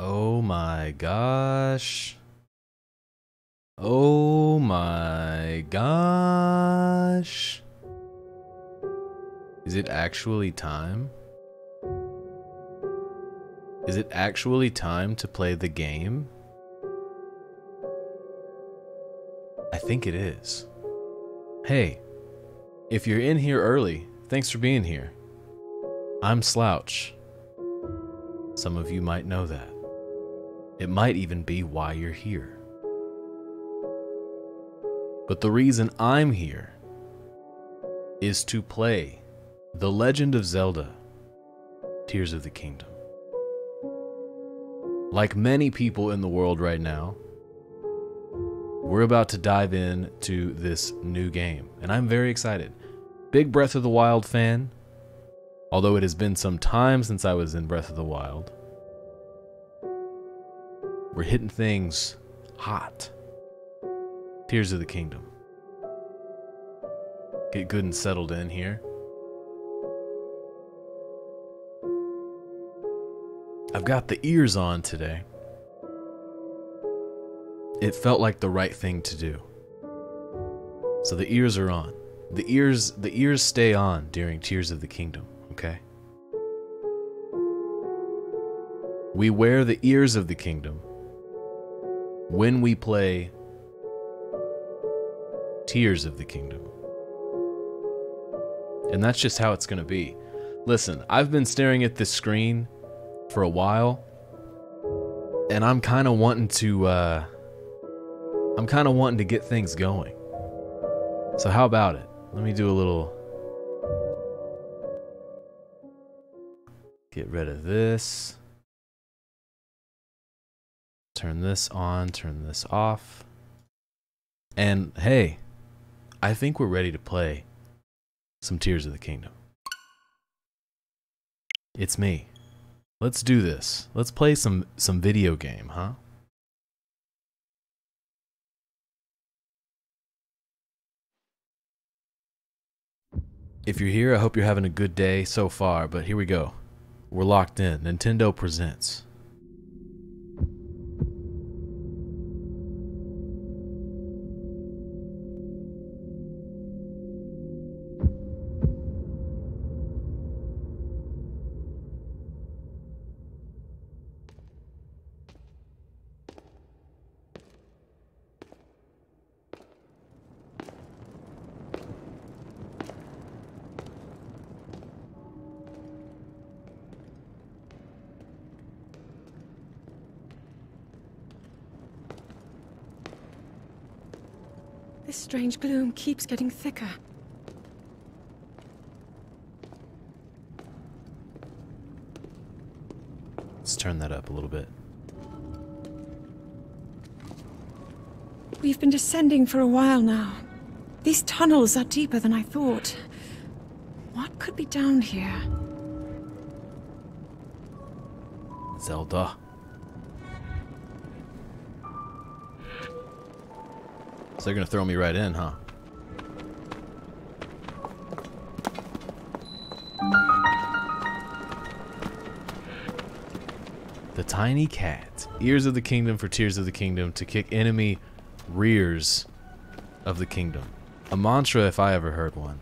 Oh my gosh. Oh my gosh. Is it actually time? Is it actually time to play the game? I think it is. Hey, if you're in here early, thanks for being here. I'm Slouch. Some of you might know that. It might even be why you're here. But the reason I'm here is to play The Legend of Zelda Tears of the Kingdom. Like many people in the world right now, we're about to dive in to this new game, and I'm very excited. Big Breath of the Wild fan, although it has been some time since I was in Breath of the Wild. We're hitting things hot. Tears of the Kingdom. Get good and settled in here. I've got the ears on today. It felt like the right thing to do. So the ears are on. The ears the ears stay on during Tears of the Kingdom, okay? We wear the ears of the kingdom when we play Tears of the Kingdom. And that's just how it's going to be. Listen, I've been staring at this screen for a while, and I'm kind of wanting to, uh, I'm kind of wanting to get things going. So, how about it? Let me do a little. Get rid of this. Turn this on, turn this off. And hey, I think we're ready to play some Tears of the Kingdom. It's me. Let's do this. Let's play some some video game, huh? If you're here, I hope you're having a good day so far, but here we go. We're locked in. Nintendo presents keeps getting thicker. Let's turn that up a little bit. We've been descending for a while now. These tunnels are deeper than I thought. What could be down here? Zelda. So they're gonna throw me right in, huh? Tiny Cat. Ears of the Kingdom for Tears of the Kingdom to kick enemy rears of the kingdom. A mantra if I ever heard one.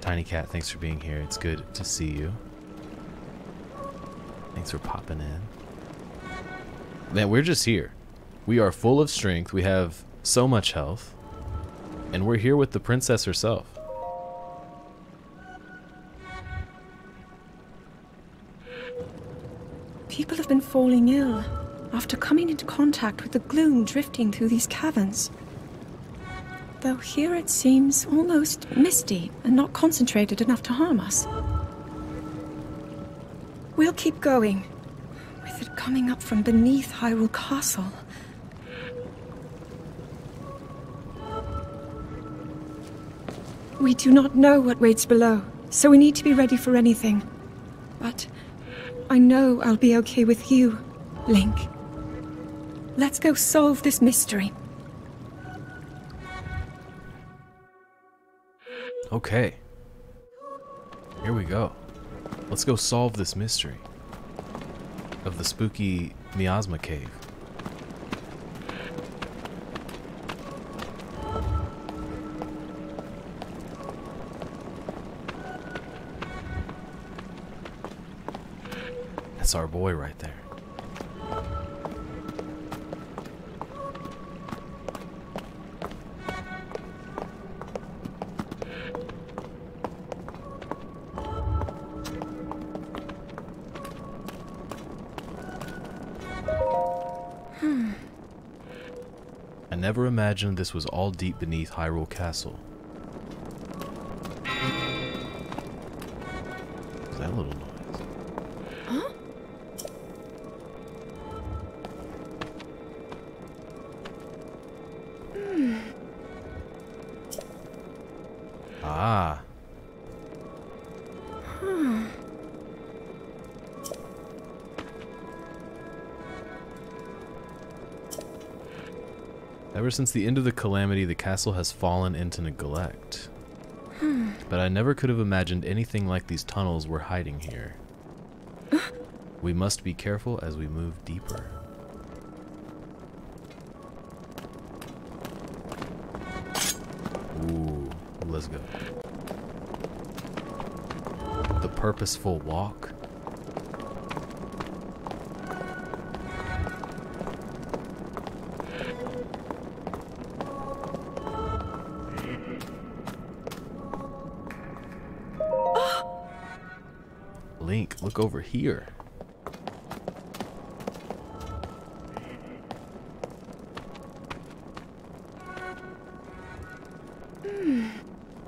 Tiny Cat, thanks for being here. It's good to see you. Thanks for popping in. Man, we're just here. We are full of strength. We have so much health. And we're here with the princess herself. People have been falling ill after coming into contact with the gloom drifting through these caverns. Though here it seems almost misty and not concentrated enough to harm us. We'll keep going, with it coming up from beneath Hyrule Castle. We do not know what waits below, so we need to be ready for anything. But I know I'll be okay with you, Link. Let's go solve this mystery. Okay. Here we go. Let's go solve this mystery. of the spooky Miasma Cave. That's our boy right there. Hmm. I never imagined this was all deep beneath Hyrule Castle. Ever since the end of the calamity, the castle has fallen into neglect. But I never could have imagined anything like these tunnels were hiding here. We must be careful as we move deeper. Ooh, let's go. The purposeful walk. Over here.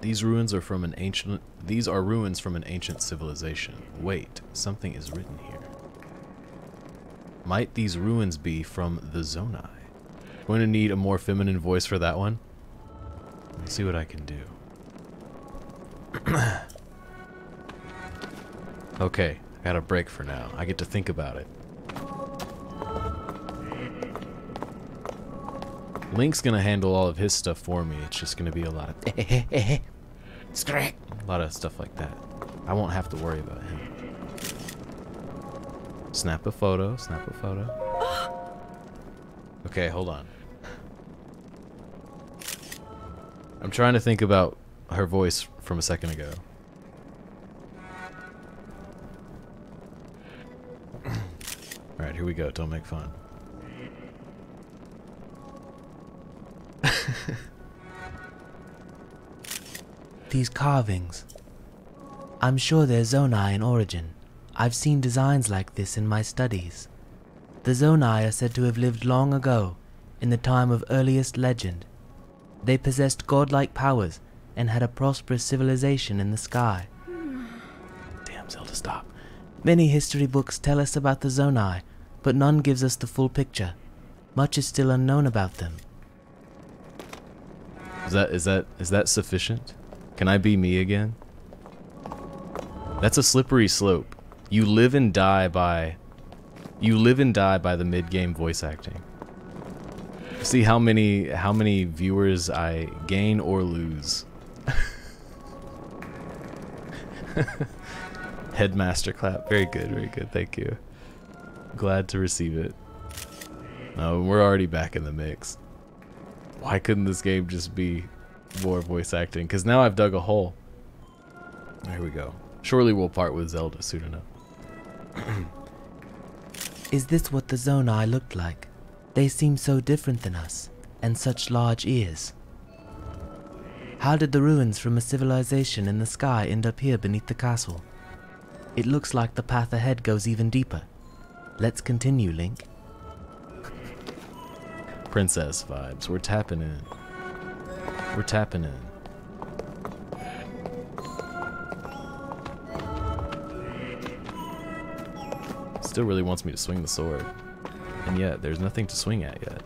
These ruins are from an ancient these are ruins from an ancient civilization. Wait, something is written here. Might these ruins be from the Zonai? Going to need a more feminine voice for that one. Let's see what I can do. okay, got a break for now. I get to think about it. Link's gonna handle all of his stuff for me. It's just gonna be a lot of a lot of stuff like that. I won't have to worry about him. Snap a photo, snap a photo. Okay, hold on. I'm trying to think about her voice from a second ago. We go. Don't make fun. These carvings. I'm sure they're Zonai in origin. I've seen designs like this in my studies. The Zonai are said to have lived long ago, in the time of earliest legend. They possessed godlike powers and had a prosperous civilization in the sky. Damn, Zelda, stop. Many history books tell us about the Zonai, but none gives us the full picture. Much is still unknown about them. Is that is that is that sufficient? Can I be me again? That's a slippery slope. You live and die by you live and die by the mid-game voice acting. See how many how many viewers I gain or lose. Headmaster clap. Very good, very good. Thank you. Glad to receive it. Oh, we're already back in the mix. Why couldn't this game just be more voice acting? Because now I've dug a hole. There we go. Surely we'll part with Zelda soon enough. Is this what the Zonai looked like? They seem so different than us, and such large ears. How did the ruins from a civilization in the sky end up here beneath the castle? It looks like the path ahead goes even deeper. Let's continue, Link. Princess vibes. We're tapping in. We're tapping in. Still really wants me to swing the sword. And yet, there's nothing to swing at yet.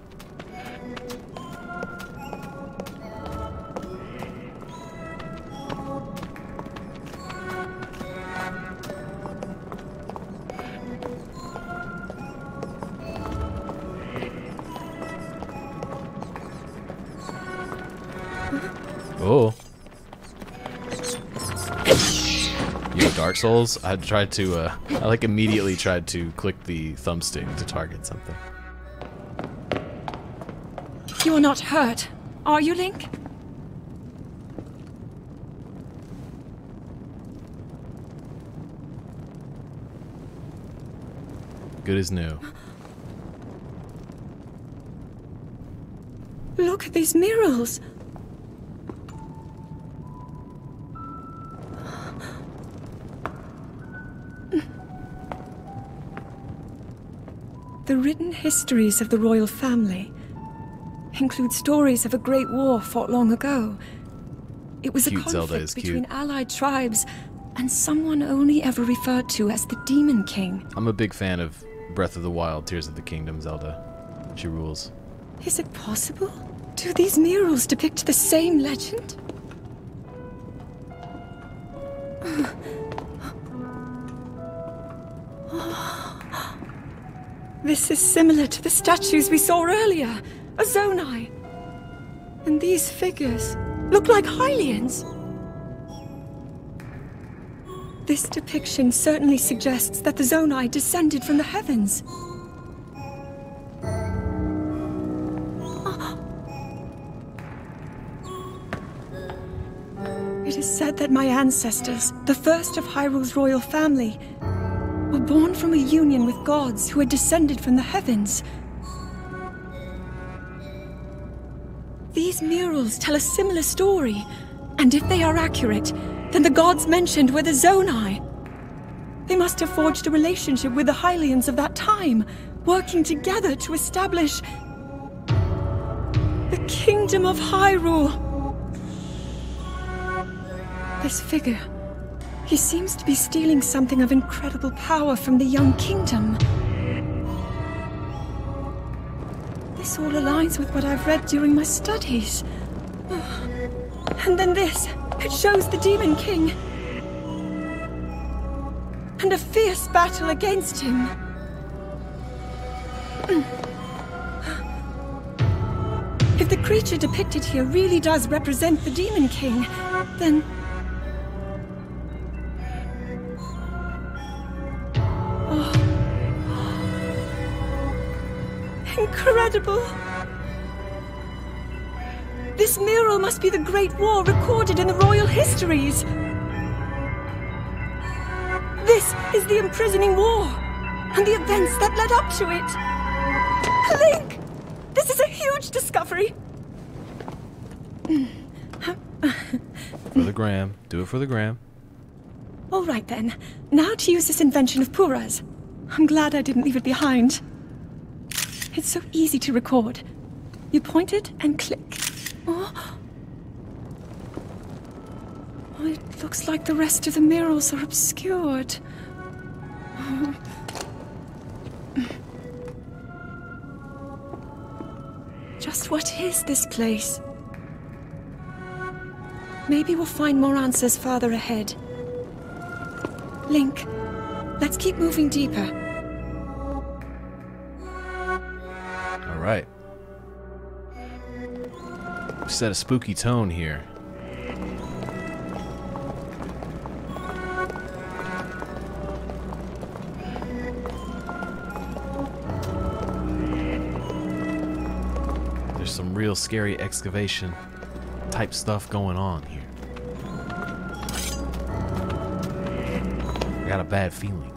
Dark Souls, I tried to, uh, I like immediately tried to click the thumbstick to target something. You are not hurt, are you, Link? Good as new. Look at these murals. Histories of the royal family include stories of a great war fought long ago. It was Cute a conflict cute. between allied tribes and someone only ever referred to as the Demon King. I'm a big fan of Breath of the Wild, Tears of the Kingdom, Zelda. She rules. Is it possible? Do these murals depict the same legend? This is similar to the statues we saw earlier, a Zonai. And these figures look like Hylians. This depiction certainly suggests that the Zonai descended from the heavens. It is said that my ancestors, the first of Hyrule's royal family, born from a union with gods who had descended from the heavens. These murals tell a similar story, and if they are accurate, then the gods mentioned were the Zonai. They must have forged a relationship with the Hylians of that time, working together to establish the Kingdom of Hyrule. This figure. He seems to be stealing something of incredible power from the young kingdom. This all aligns with what I've read during my studies. And then this. It shows the Demon King. And a fierce battle against him. If the creature depicted here really does represent the Demon King, then Incredible! This mural must be the Great War recorded in the royal histories. This is the imprisoning war, and the events that led up to it. Link! This is a huge discovery. For the gram. Do it for the gram. All right then. Now to use this invention of Purah's. I'm glad I didn't leave it behind. It's so easy to record. You point it and click. Oh. Oh, it looks like the rest of the murals are obscured. Oh. Just what is this place? Maybe we'll find more answers farther ahead. Link, let's keep moving deeper. Right. Set a spooky tone here. There's some real scary excavation type stuff going on here. I got a bad feeling.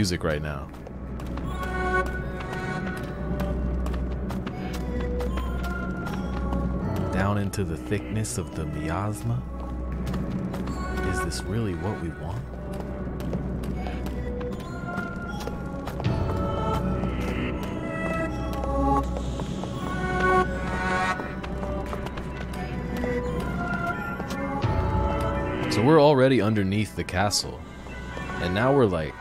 Music right now. Down into the thickness of the miasma. Is this really what we want? So we're already underneath the castle. And now we're like.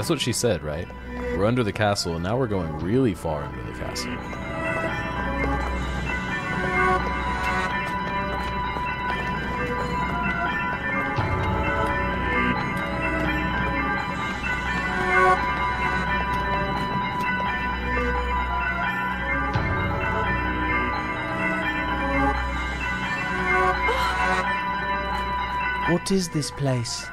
That's what she said, right? We're under the castle, and now we're going really far into the castle. What is this place?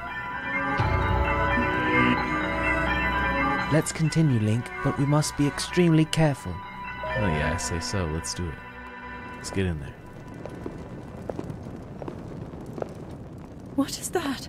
Let's continue, Link, but we must be extremely careful. Oh yeah, I say so. Let's do it. Let's get in there. What is that?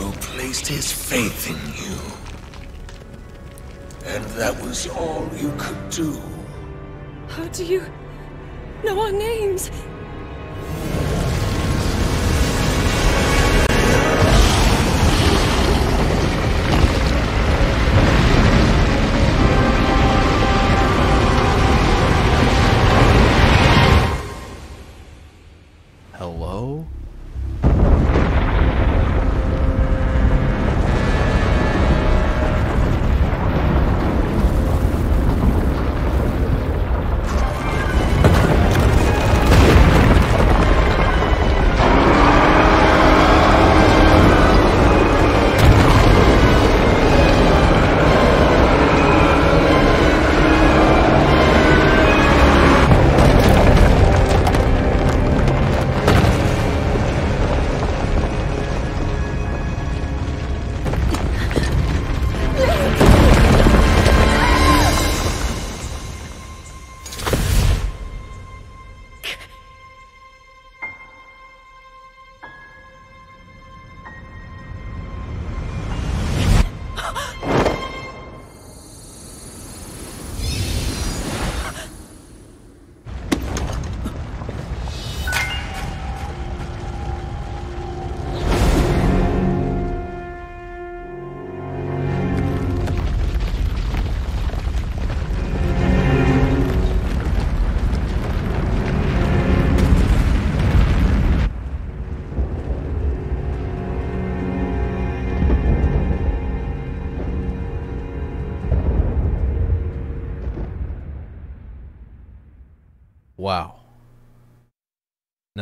Rauru placed his faith in you. And that was all you could do. How do you know our names?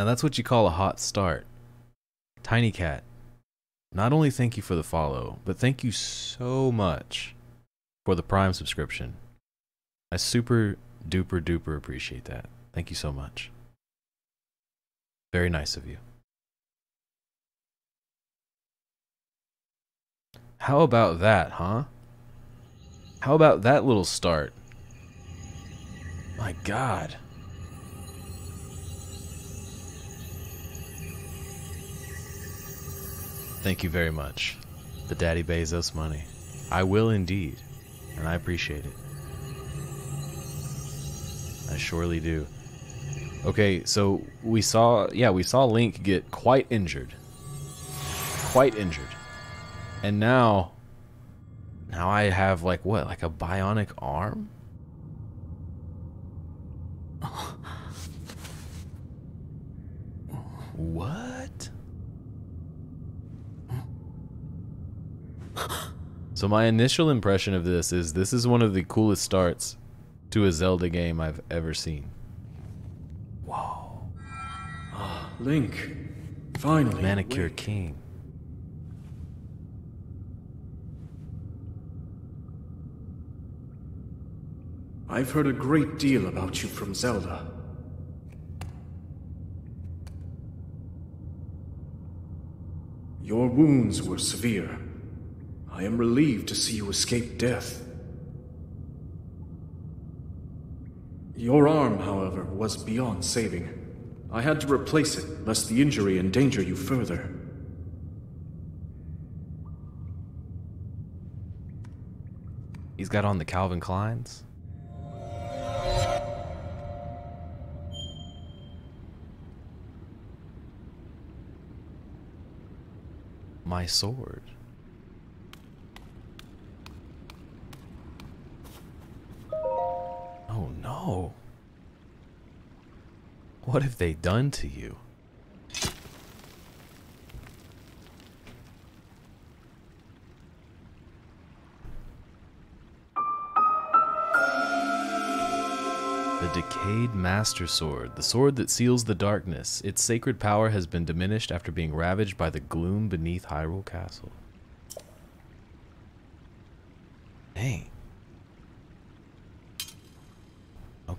That's what you call a hot start. Tiny Cat, not only thank you for the follow, but thank you so much for the Prime subscription. I super duper duper appreciate that. Thank you so much. Very nice of you. How about that, huh? How about that little start? My god. Thank you very much. The Daddy Bezos money. I will indeed. And I appreciate it. I surely do. Okay, so we saw, yeah, we saw Link get quite injured. Quite injured. And now, now I have like what, like a bionic arm? What? So my initial impression of this is this is one of the coolest starts to a Zelda game I've ever seen. Whoa. Link, finally. Manicure. King. I've heard a great deal about you from Zelda. Your wounds were severe. I am relieved to see you escape death. Your arm, however, was beyond saving. I had to replace it, lest the injury endanger you further. He's got on the Calvin Kleins. My sword. What have they done to you? The Decayed Master Sword, the sword that seals the darkness. Its sacred power has been diminished after being ravaged by the gloom beneath Hyrule Castle. Dang.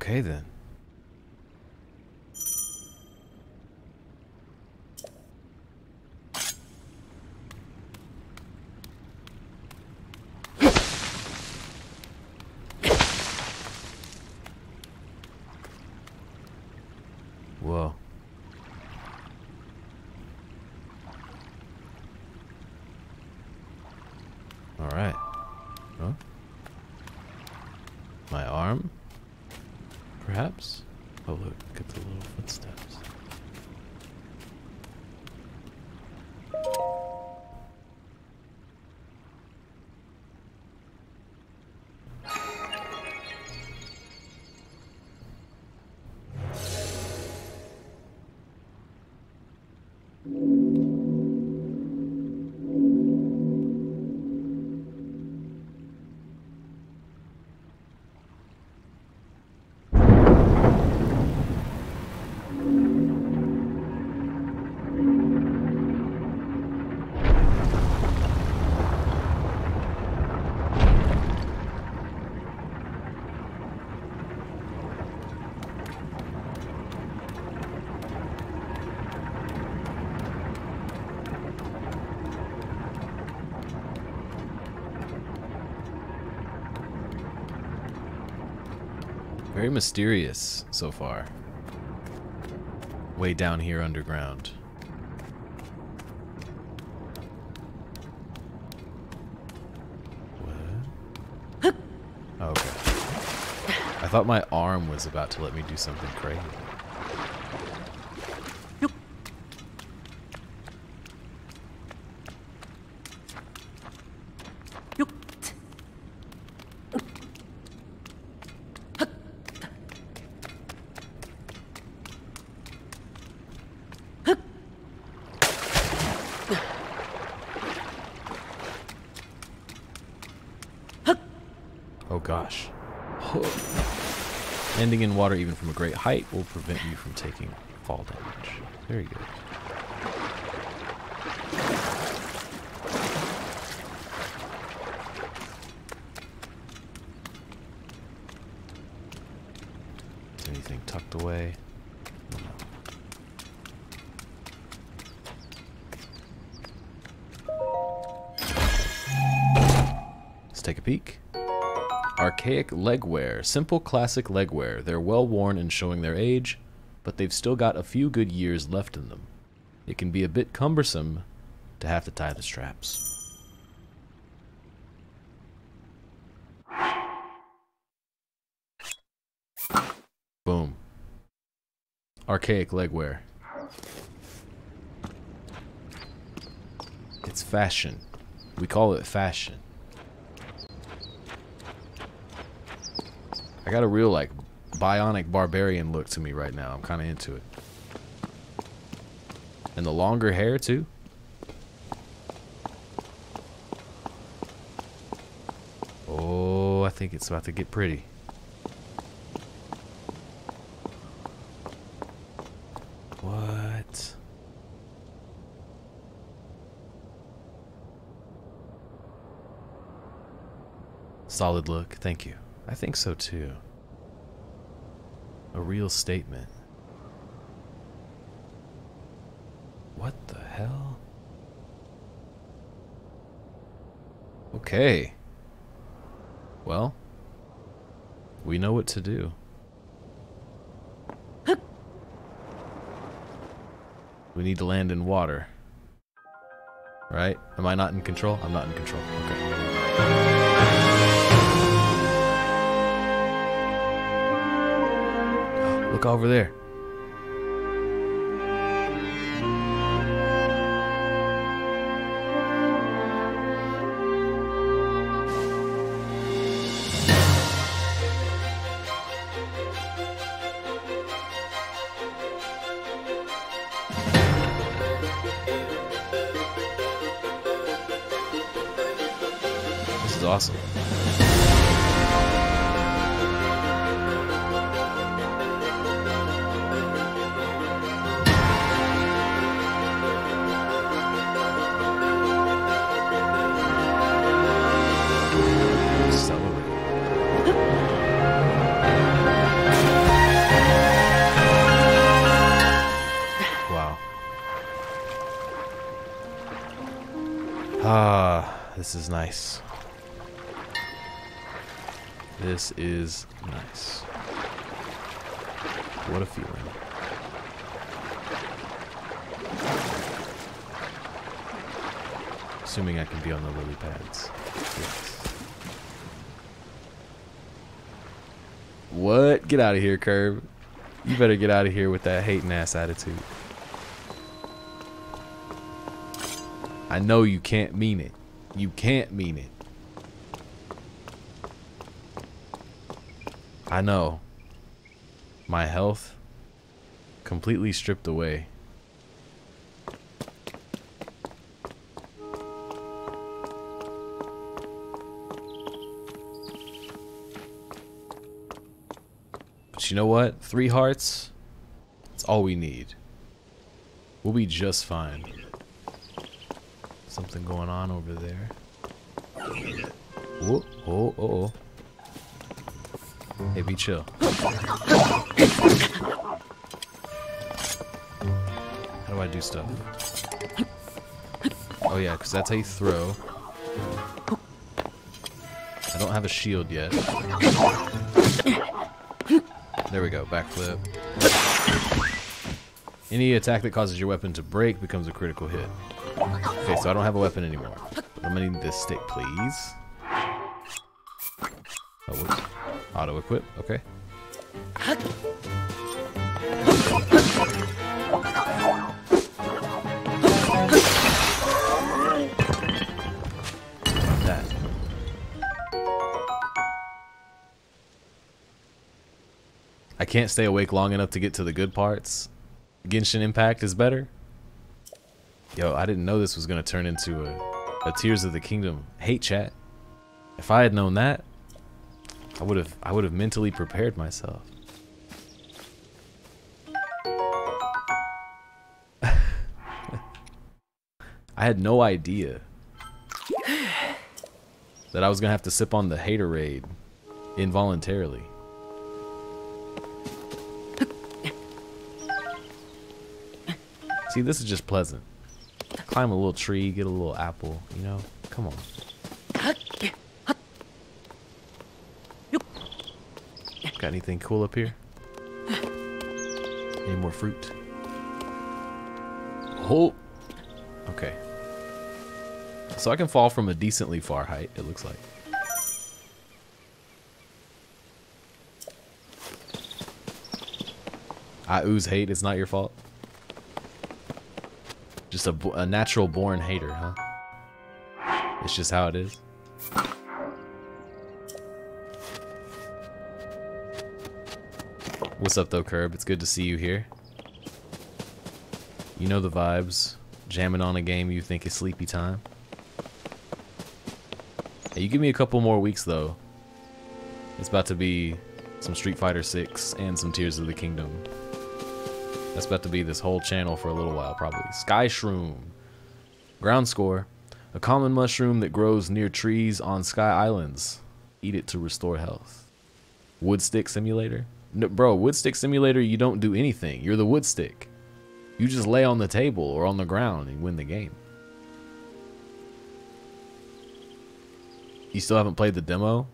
Okay then. Very mysterious so far. Way down here underground. What? Okay. I thought my arm was about to let me do something crazy. Oh gosh. Landing in water even from a great height will prevent you from taking fall damage. Very good. Archaic legwear. Simple classic legwear. They're well worn and showing their age, but they've still got a few good years left in them. It can be a bit cumbersome to have to tie the straps. Boom. Archaic legwear. It's fashion. We call it fashion. I got a real, like, bionic barbarian look to me right now. I'm kind of into it. And the longer hair, too. Oh, I think it's about to get pretty. What? Solid look. Thank you. I think so too. A real statement. What the hell? Okay. Well, we know what to do. We need to land in water. Right? Am I not in control? I'm not in control. Okay. Look over there. Get out of here, Curb. You better get out of here with that hating ass attitude. I know you can't mean it. You can't mean it. I know. My health completely stripped away. You know what? Three hearts. That's all we need. We'll be just fine. Something going on over there. Whoa, oh, oh, oh. Hey, be chill. How do I do stuff? Oh yeah, because that's how you throw. I don't have a shield yet. There we go, backflip. Any attack that causes your weapon to break becomes a critical hit. Okay, so I don't have a weapon anymore. I'm gonna need this stick, please. Oh, whoops. Auto equip, okay. Can't stay awake long enough to get to the good parts. Genshin Impact is better. Yo, I didn't know this was gonna turn into a, a Tears of the Kingdom hate chat. If I had known that, I would have I would have mentally prepared myself. I had no idea that I was gonna have to sip on the hater raid involuntarily. See, this is just pleasant. Climb a little tree, get a little apple, you know? Come on. Got anything cool up here? Any more fruit? Oh! Okay. So I can fall from a decently far height, it looks like. I ooze hate, it's not your fault. Just a, a natural born hater, huh? It's just how it is. What's up though, Curb? It's good to see you here. You know the vibes. Jamming on a game you think is sleepy time. Hey, you give me a couple more weeks though. It's about to be some Street Fighter 6 and some Tears of the Kingdom. That's about to be this whole channel for a little while, probably. Sky Shroom. Ground score. A common mushroom that grows near trees on Sky Islands. Eat it to restore health. Wood stick simulator? No, bro, wood stick simulator, you don't do anything. You're the wood stick. You just lay on the table or on the ground and win the game. You still haven't played the demo?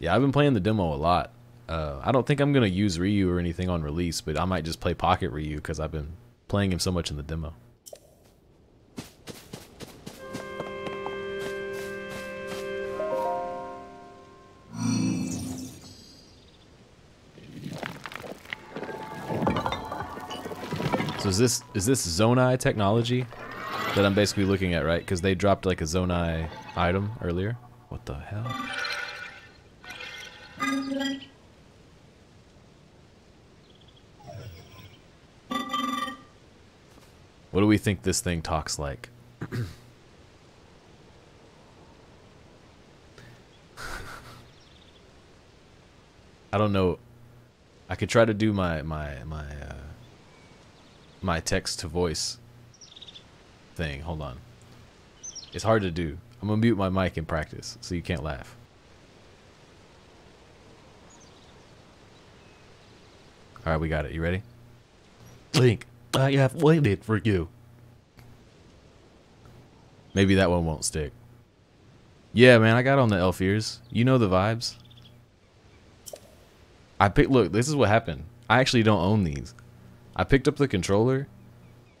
Yeah, I've been playing the demo a lot. Uh, I don't think I'm going to use Ryu or anything on release, but I might just play Pocket Ryu because I've been playing him so much in the demo. So is this is this Zonai technology that I'm basically looking at, right? Because they dropped like a Zonai item earlier. What the hell? What do we think this thing talks like? I don't know. I could try to do my my my uh, my text to voice thing. Hold on. It's hard to do. I'm gonna mute my mic in practice so you can't laugh. All right, we got it. You ready? Link, I have waited for you. Maybe that one won't stick. Yeah, man, I got on the elf ears. You know the vibes. I picked. Look, this is what happened. I actually don't own these. I picked up the controller,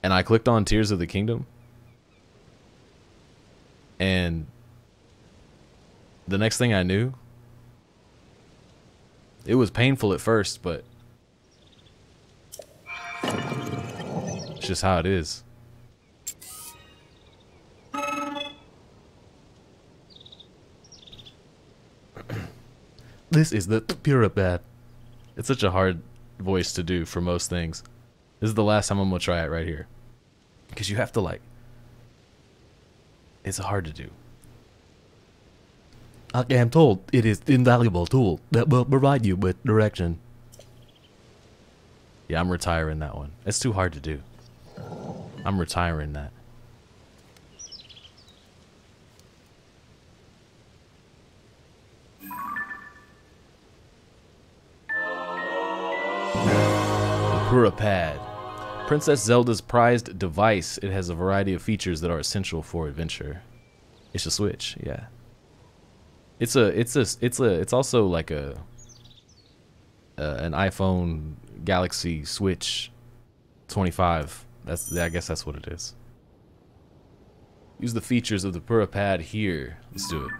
and I clicked on Tears of the Kingdom, and the next thing I knew, it was painful at first, but just how it is. This is the Purah Pad. It's such a hard voice to do for most things. This is the last time I'm gonna try it right here. Because you have to like it's hard to do. I am told it is invaluable tool that will provide you with direction. Yeah, I'm retiring that one. It's too hard to do. I'm retiring that. The Purah Pad. Princess Zelda's prized device. It has a variety of features that are essential for adventure. It's a Switch, yeah. It's a, it's a, it's a, it's also like a, uh, an iPhone Galaxy Switch 25. That's, I guess that's what it is. Use the features of the Purah Pad here. Let's do it.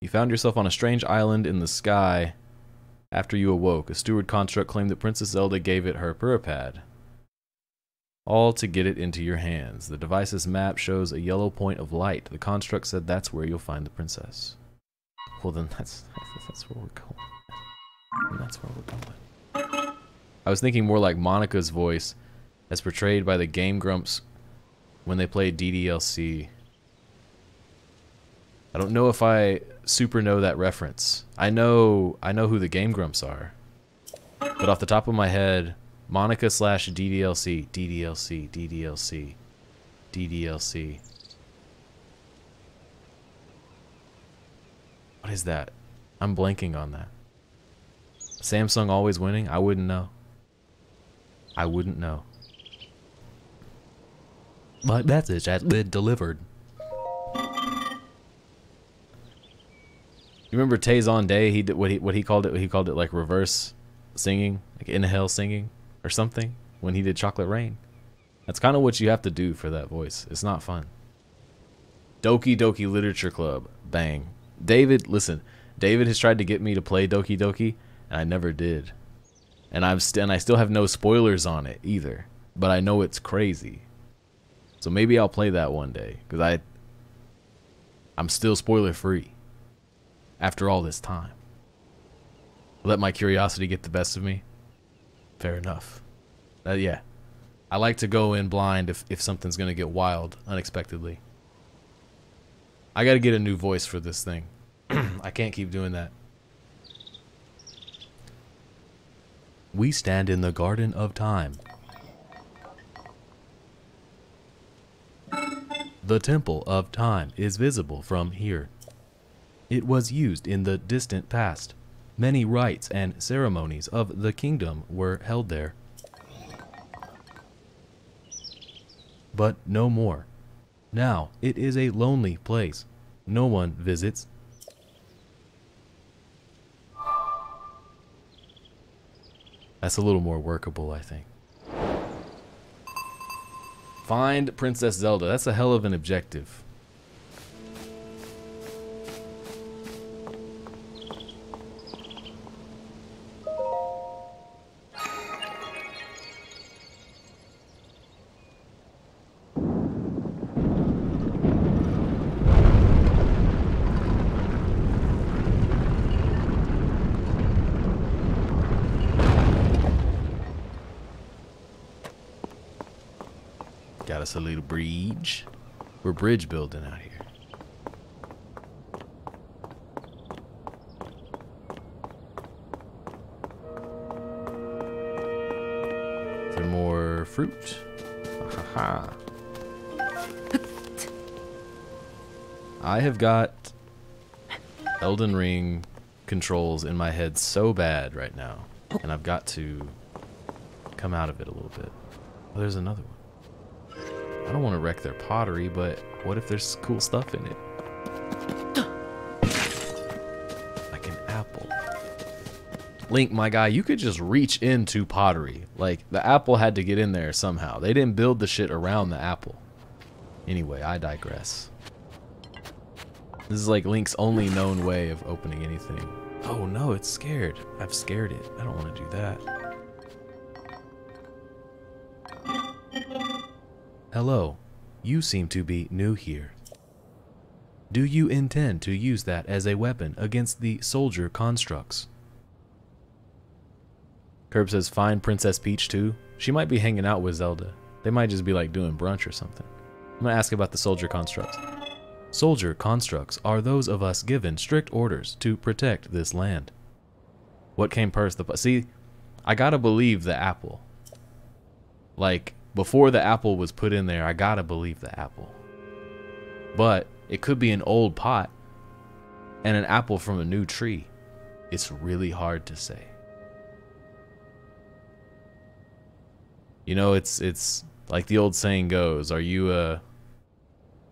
You found yourself on a strange island in the sky after you awoke. A steward construct claimed that Princess Zelda gave it her Purah Pad. All to get it into your hands. The device's map shows a yellow point of light. The construct said that's where you'll find the princess. Well then that's that's where we're going. And that's where we're going. I was thinking more like Monika's voice as portrayed by the Game Grumps when they played DDLC. I don't know if I super know that reference. I know I know who the Game Grumps are. But off the top of my head, Monika slash DDLC, DDLC, DDLC, DDLC. What is that? I'm blanking on that. Samsung always winning? I wouldn't know. I wouldn't know. My message has been delivered. You remember Tay Zonday? He did what he what he called it. He called it like reverse singing, like inhale singing or something when he did Chocolate Rain. That's kind of what you have to do for that voice. It's not fun. Doki Doki Literature Club, bang. David, listen, David has tried to get me to play Doki Doki, and I never did. And I've st- and I still have no spoilers on it either. But I know it's crazy. So maybe I'll play that one day because I I'm still spoiler free after all this time. Let my curiosity get the best of me. Fair enough. Uh, yeah. I like to go in blind if, if something's going to get wild unexpectedly. I got to get a new voice for this thing. I can't keep doing that. We stand in the Garden of Time. The Temple of Time is visible from here. It was used in the distant past. Many rites and ceremonies of the kingdom were held there. But no more. Now it is a lonely place. No one visits. That's a little more workable, I think. Find Princess Zelda. That's a hell of an objective. A little bridge. We're bridge building out here. Is there more fruit? Ha I have got Elden Ring controls in my head so bad right now. Oh. And I've got to come out of it a little bit. Oh, there's another one. I don't want to wreck their pottery, but what if there's cool stuff in it? Like an apple. Link, my guy, you could just reach into pottery. Like, the apple had to get in there somehow. They didn't build the shit around the apple. Anyway, I digress. This is like Link's only known way of opening anything. Oh no, it's scared. I've scared it. I don't want to do that. Hello. You seem to be new here. Do you intend to use that as a weapon against the soldier constructs? Curb says, find Princess Peach too. She might be hanging out with Zelda. They might just be like doing brunch or something. I'm gonna ask about the soldier constructs. Soldier constructs are those of us given strict orders to protect this land. What came first? The see, I gotta believe the apple. Like before the apple was put in there, I gotta believe the apple. But it could be an old pot and an apple from a new tree. It's really hard to say. You know, it's it's like the old saying goes, are you a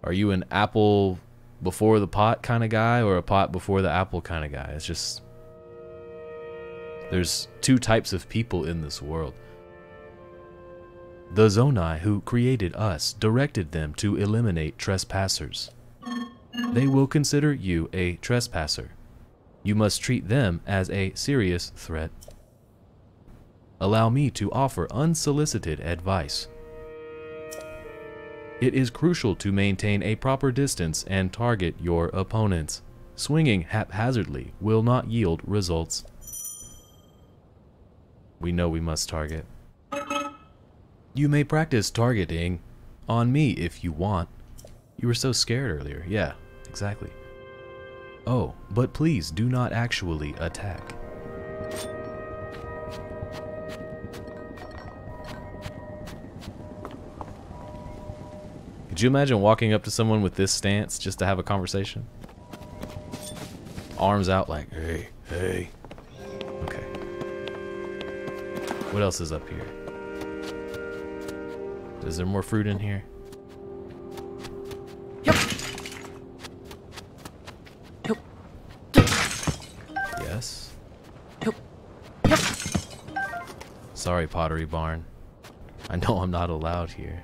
are you an apple before the pot kind of guy or a pot before the apple kind of guy? It's just there's two types of people in this world. The Zonai who created us directed them to eliminate trespassers. They will consider you a trespasser. You must treat them as a serious threat. Allow me to offer unsolicited advice. It is crucial to maintain a proper distance and target your opponents. Swinging haphazardly will not yield results. We know we must target. You may practice targeting on me if you want. You were so scared earlier. Yeah, exactly. Oh, but please do not actually attack. Could you imagine walking up to someone with this stance just to have a conversation? Arms out like, hey, hey. Okay. What else is up here? Is there more fruit in here? Yep. Yep. Yes. Yep. Yep. Sorry, Pottery Barn. I know I'm not allowed here.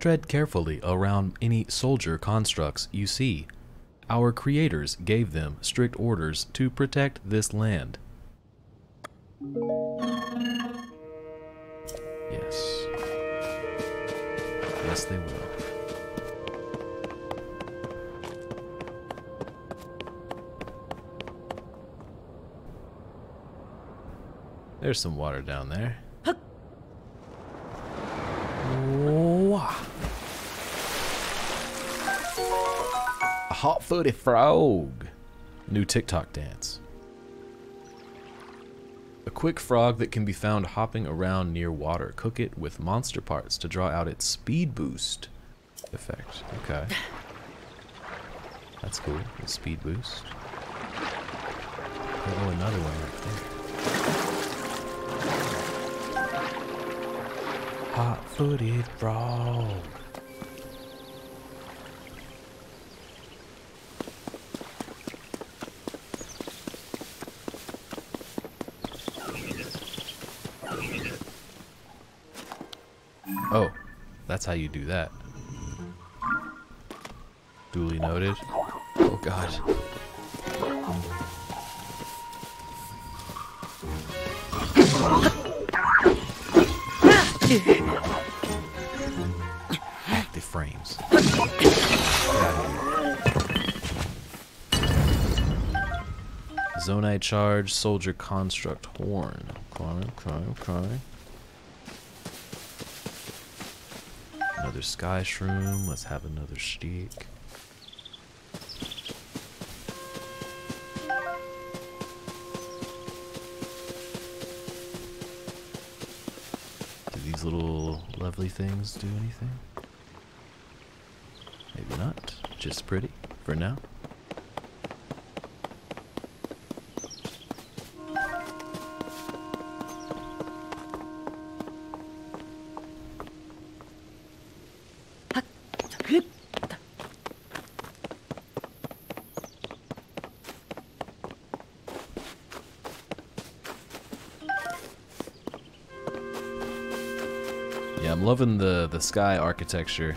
Tread carefully around any soldier constructs you see. Our creators gave them strict orders to protect this land. Yes. Yes, they will. There's some water down there. Hot footy frog. New TikTok dance. A quick frog that can be found hopping around near water. Cook it with monster parts to draw out its speed boost effect. Okay. That's cool. The speed boost. Oh, another one right there. Hot footed frog. Oh, that's how you do that. Duly noted. Oh god. Active frames. Zonai charge, soldier construct, horn. Okay, okay, okay. Another sky shroom. Let's have another stick. Do these little lovely things do anything? Maybe not. Just pretty for now. Loving the the sky architecture.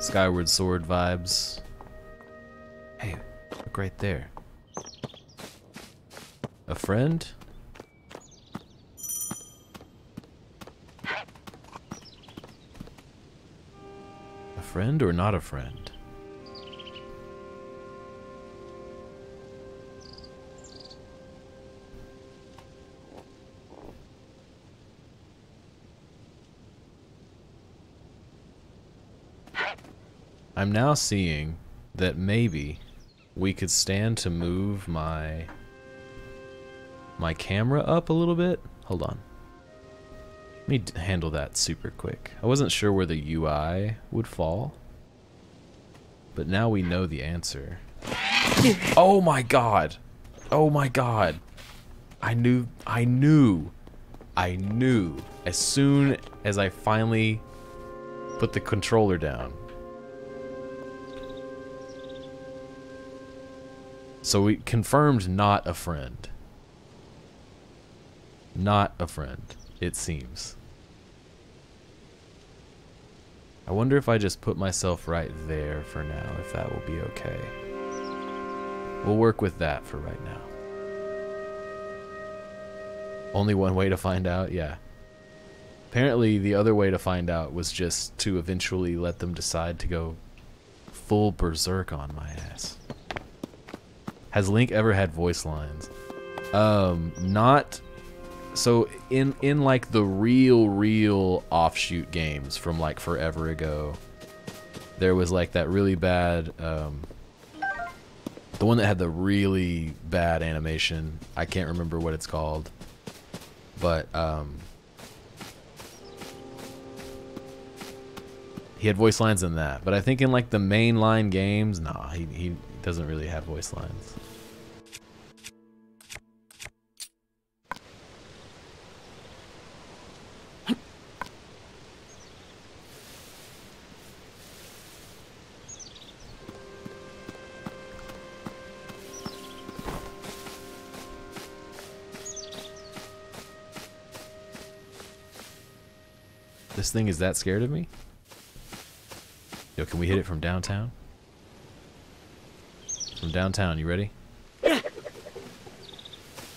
Skyward Sword vibes. Hey, look right there. A friend? A friend or not a friend? I'm now seeing that maybe we could stand to move my my camera up a little bit. Hold on. Let me handle that super quick. I wasn't sure where the UI would fall. But now we know the answer. Oh my god. Oh my god. I knew I knew I knew as soon as I finally put the controller down So we confirmed not a friend. Not a friend, it seems. I wonder if I just put myself right there for now, if that will be okay. We'll work with that for right now. Only one way to find out? Yeah. Apparently, the other way to find out was just to eventually let them decide to go full berserk on my ass. Has Link ever had voice lines? Um, not so in in like the real real offshoot games from like forever ago. There was like that really bad um the one that had the really bad animation. I can't remember what it's called. But um He had voice lines in that, but I think in like the mainline games, nah, he he doesn't really have voice lines. This thing is that scared of me? Yo, can we hit it from downtown? From downtown, you ready? Yeah.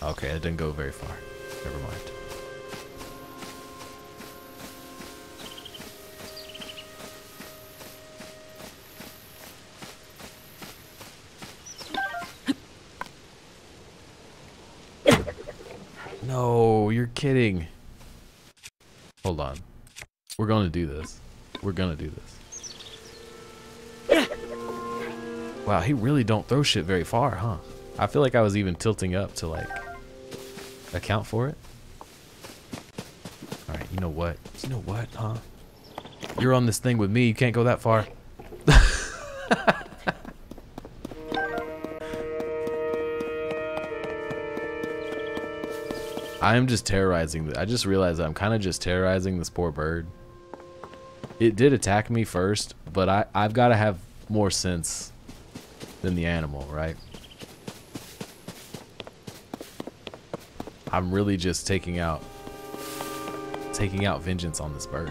Okay, it didn't go very far. Never mind. No, you're kidding. Hold on. We're gonna do this. We're gonna do this. Wow, he really don't throw shit very far, huh? I feel like I was even tilting up to like account for it. Alright, you know what? You know what, huh? You're on this thing with me, you can't go that far. I am just terrorizing. I just realized I'm kind of just terrorizing this poor bird. It did attack me first, but I, I've got to have more sense than the animal, right? I'm really just taking out taking out vengeance on this bird.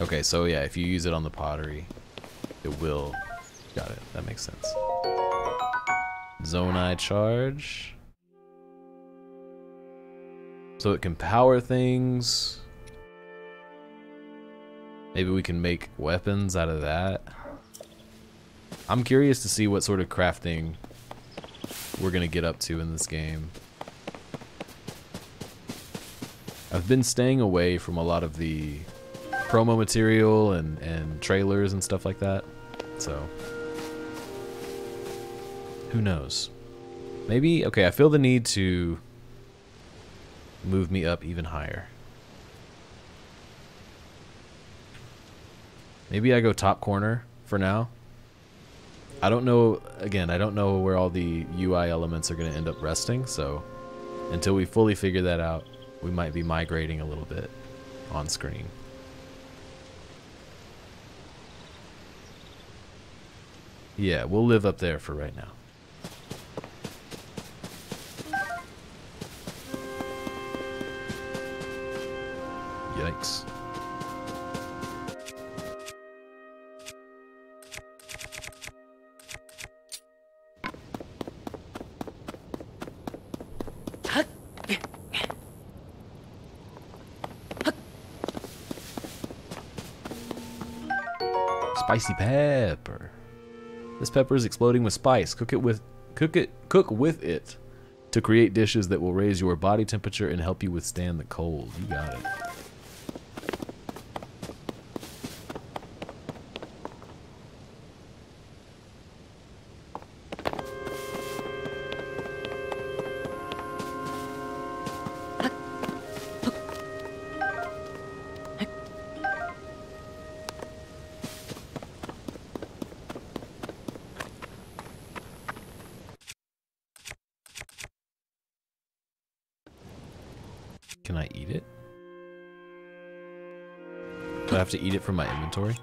Okay, so yeah, if you use it on the pottery, it will. Got it. That makes sense. Zonai charge. So it can power things. Maybe we can make weapons out of that. I'm curious to see what sort of crafting we're gonna get up to in this game. I've been staying away from a lot of the promo material and, and trailers and stuff like that. So, who knows? Maybe, okay, I feel the need to move me up even higher. Maybe I go top corner for now. I don't know, again, I don't know where all the UI elements are going to end up resting, so until we fully figure that out, we might be migrating a little bit on screen. Yeah, we'll live up there for right now. Spicy pepper. This pepper is exploding with spice. Cook it with cook it cook with it to create dishes that will raise your body temperature and help you withstand the cold. You got it. Have to eat it from my inventory?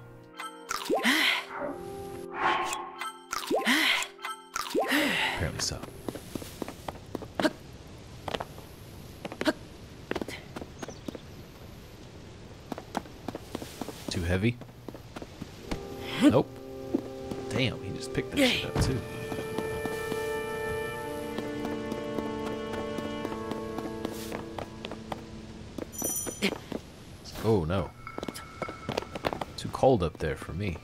Cold up there for me.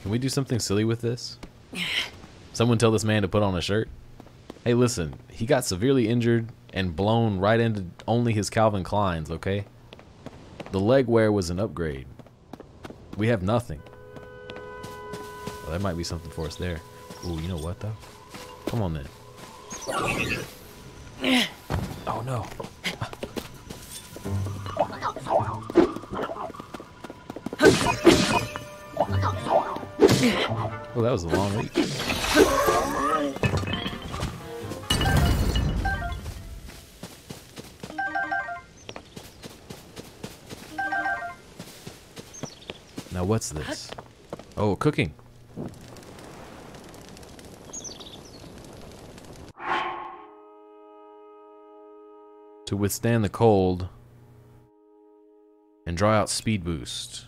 Can we do something silly with this? Someone tell this man to put on a shirt? Hey, listen, he got severely injured and blown right into only his Calvin Kleins, okay? The leg wear was an upgrade. We have nothing. Well, that might be something for us there. Ooh, you know what though? Come on then. Oh no. That was a long reach. Now what's this? Oh, cooking. To withstand the cold and draw out speed boost.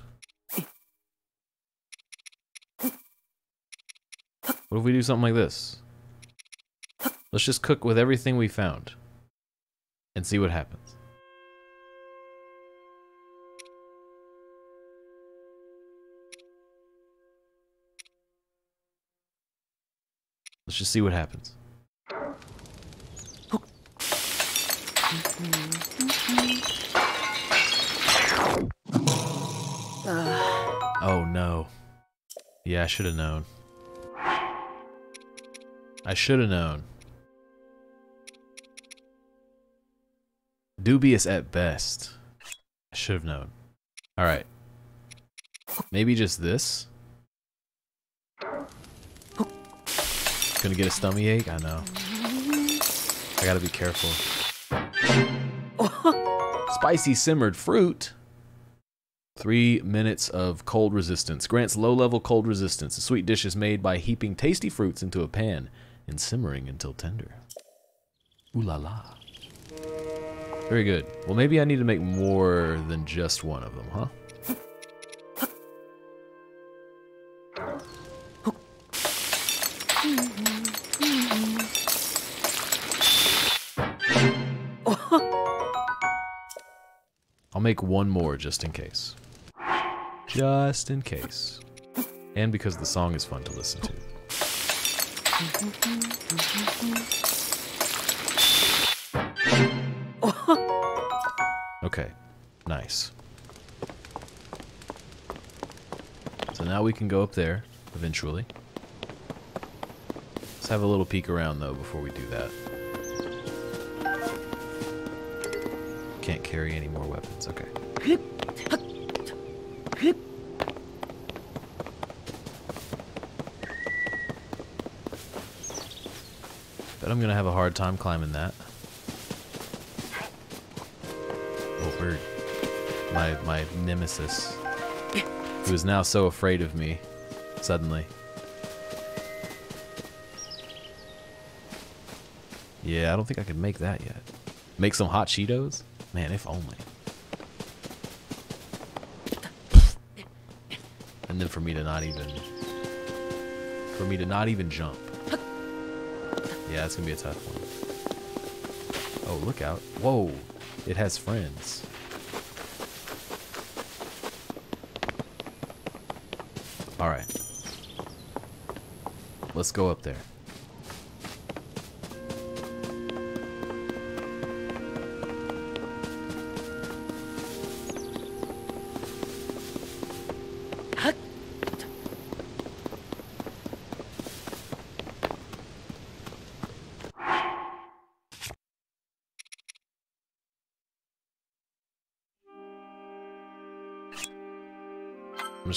What if we do something like this? Let's just cook with everything we found and see what happens. Let's just see what happens. Mm-hmm. Oh no. Yeah, I should have known. I should have known. Dubious at best. I should have known. Alright. Maybe just this? Gonna get a stomach ache? I know. I gotta be careful. Spicy simmered fruit. Three minutes of cold resistance. Grants low level cold resistance. The sweet dish is made by heaping tasty fruits into a pan and simmering until tender. Ooh la la. Very good. Well, maybe I need to make more than just one of them, huh? I'll make one more just in case. Just in case. And because the song is fun to listen to. Okay, nice. So now we can go up there, eventually. Let's have a little peek around, though, before we do that. Can't carry any more weapons, okay. Bet I'm gonna have a hard time climbing that. Oh, bird. My, my nemesis. Who is now so afraid of me, suddenly. Yeah, I don't think I can make that yet. Make some hot Cheetos? Man, if only. And then for me to not even... For me to not even jump. Yeah, it's gonna be a tough one. Oh, look out. Whoa. It has friends. Alright. Let's go up there.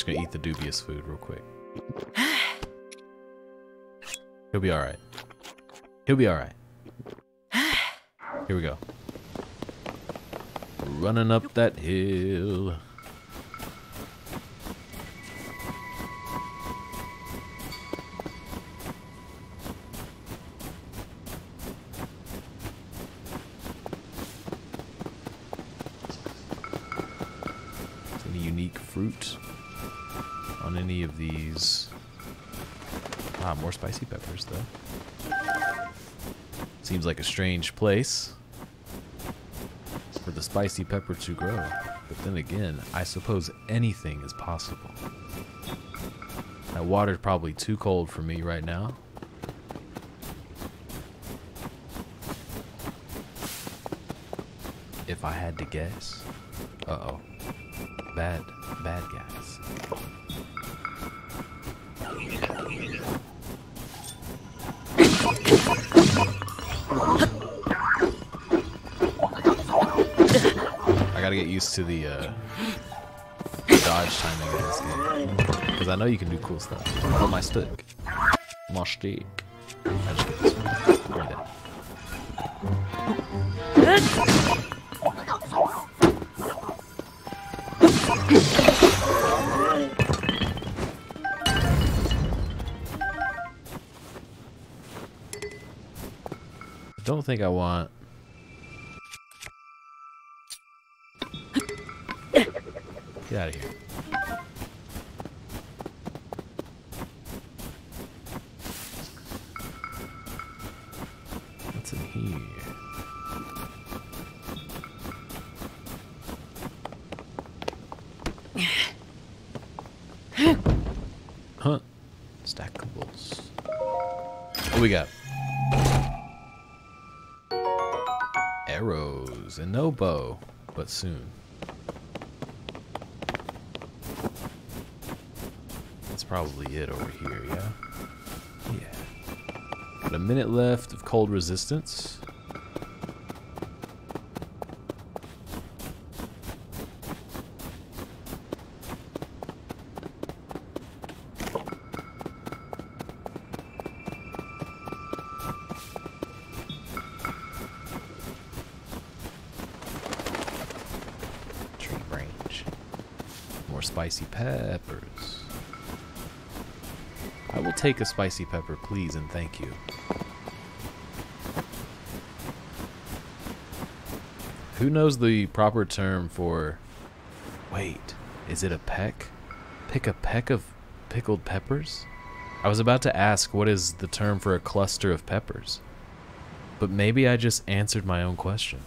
Just gonna eat the dubious food real quick. He'll be alright. He'll be alright. Here we go. Running up that hill. A strange place for the spicy pepper to grow. But then again, I suppose anything is possible. That water's probably too cold for me right now. If I had to guess. Uh-oh. Bad, bad guys. Used to the uh, dodge timing of this game. Because I know you can do cool stuff. Oh, my stick. My stick. I just get this one. Me don't think I want. Stackables. What we got? Arrows. arrows and no bow, but soon. That's probably it over here, yeah? Yeah. Got a minute left of cold resistance. Take a spicy pepper, please, and thank you. Who knows the proper term for. Wait, is it a peck? Pick a peck of pickled peppers? I was about to ask what is the term for a cluster of peppers. But maybe I just answered my own question.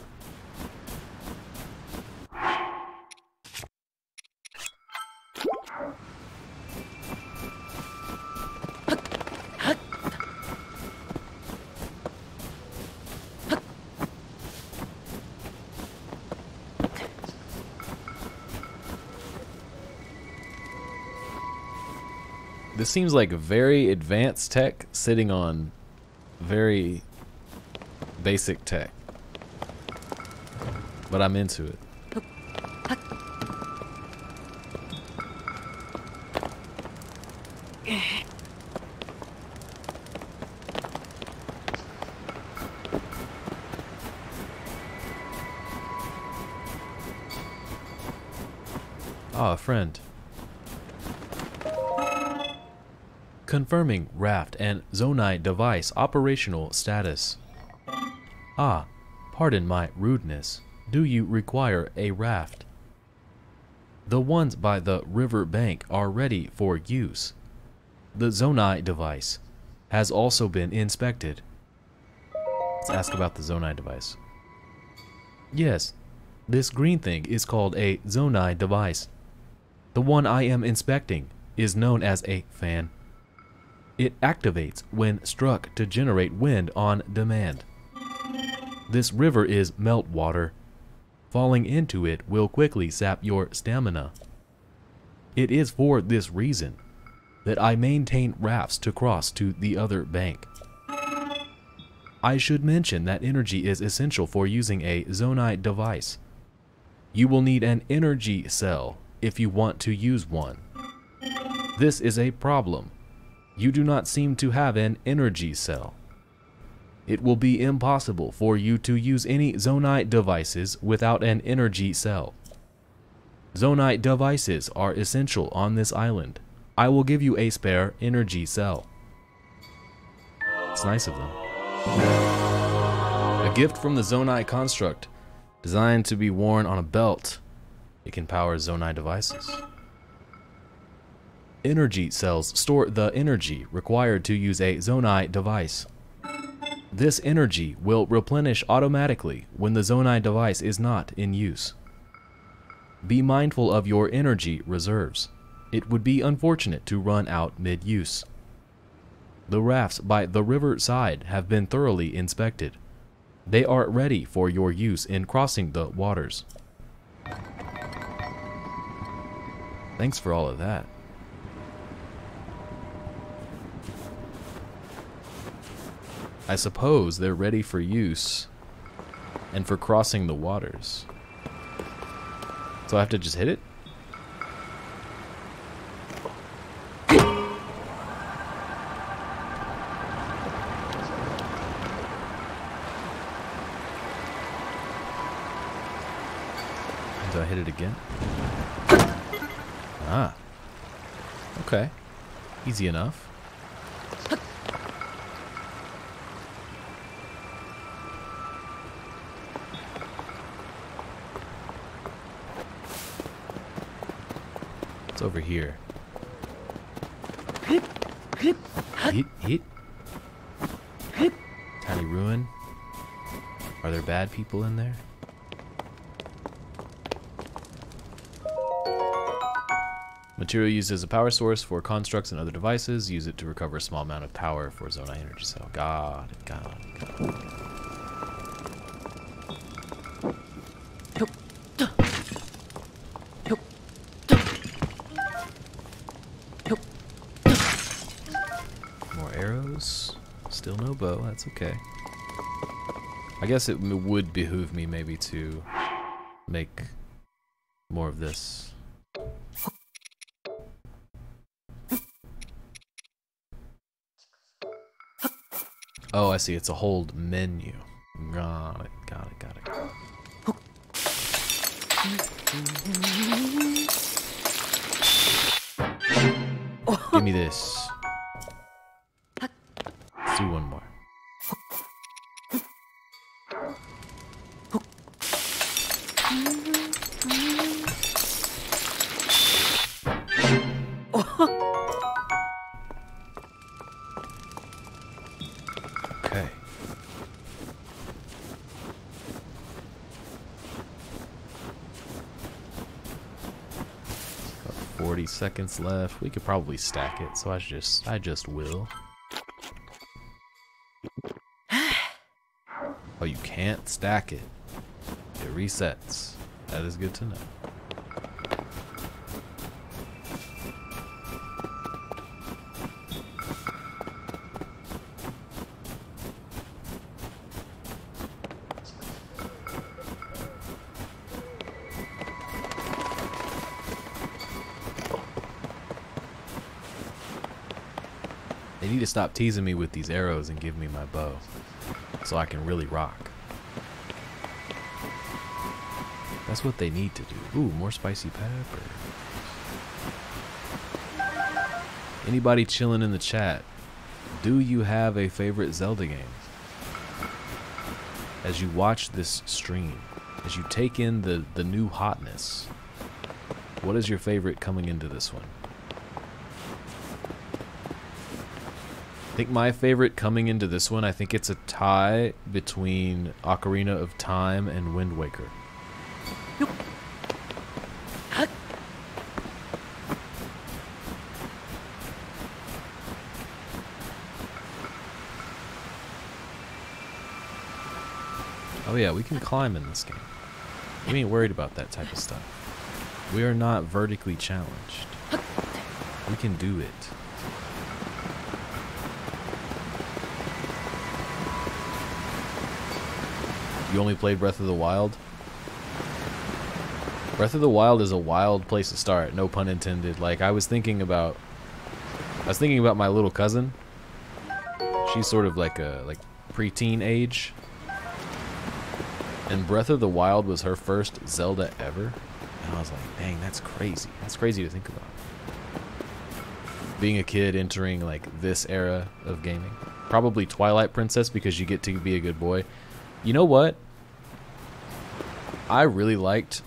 Seems like very advanced tech sitting on very basic tech. But I'm into it. Confirming raft and Zonai device operational status. Ah, pardon my rudeness. Do you require a raft? The ones by the river bank are ready for use. The Zonai device has also been inspected. Let's ask about the Zonai device. Yes, this green thing is called a Zonai device. The one I am inspecting is known as a fan. It activates when struck to generate wind on demand. This river is meltwater. Falling into it will quickly sap your stamina. It is for this reason that I maintain rafts to cross to the other bank. I should mention that energy is essential for using a Zonai device. You will need an energy cell if you want to use one. This is a problem. You do not seem to have an energy cell. It will be impossible for you to use any Zonai devices without an energy cell. Zonai devices are essential on this island. I will give you a spare energy cell. It's nice of them. A gift from the Zonai construct, designed to be worn on a belt. It can power Zonai devices. Energy cells store the energy required to use a Zonai device. This energy will replenish automatically when the Zonai device is not in use. Be mindful of your energy reserves. It would be unfortunate to run out mid-use. The rafts by the river side have been thoroughly inspected. They are ready for your use in crossing the waters. Thanks for all of that. I suppose they're ready for use and for crossing the waters. So I have to just hit it? Do I hit it again? Ah. Okay. Easy enough. Over here. Hit, hit. Tiny ruin. Are there bad people in there? Material used as a power source for constructs and other devices. Use it to recover a small amount of power for Zonai energy cell. God, God, God. That's okay. I guess it would behoove me maybe to make more of this. Oh, I see. It's a hold menu. Got it. Got it. Got it. Give me this. Seconds left. We could probably stack it, so I just I just will. Oh, you can't stack it. It resets. That is good to know. Stop teasing me with these arrows and give me my bow. So I can really rock. That's what they need to do. Ooh, more spicy pepper. Anybody chilling in the chat, do you have a favorite Zelda game? As you watch this stream, as you take in the, the new hotness, what is your favorite coming into this one? Think my favorite coming into this one, I think it's a tie between Ocarina of Time and Wind Waker. Oh yeah, we can climb in this game. We ain't worried about that type of stuff. We are not vertically challenged. We can do it. You only played Breath of the Wild? Breath of the Wild is a wild place to start, no pun intended. Like I was thinking about I was thinking about my little cousin. She's sort of like a like preteen age. And Breath of the Wild was her first Zelda ever. And I was like, dang, that's crazy. That's crazy to think about. Being a kid entering like this era of gaming. Probably Twilight Princess because you get to be a good boy. You know what? I really liked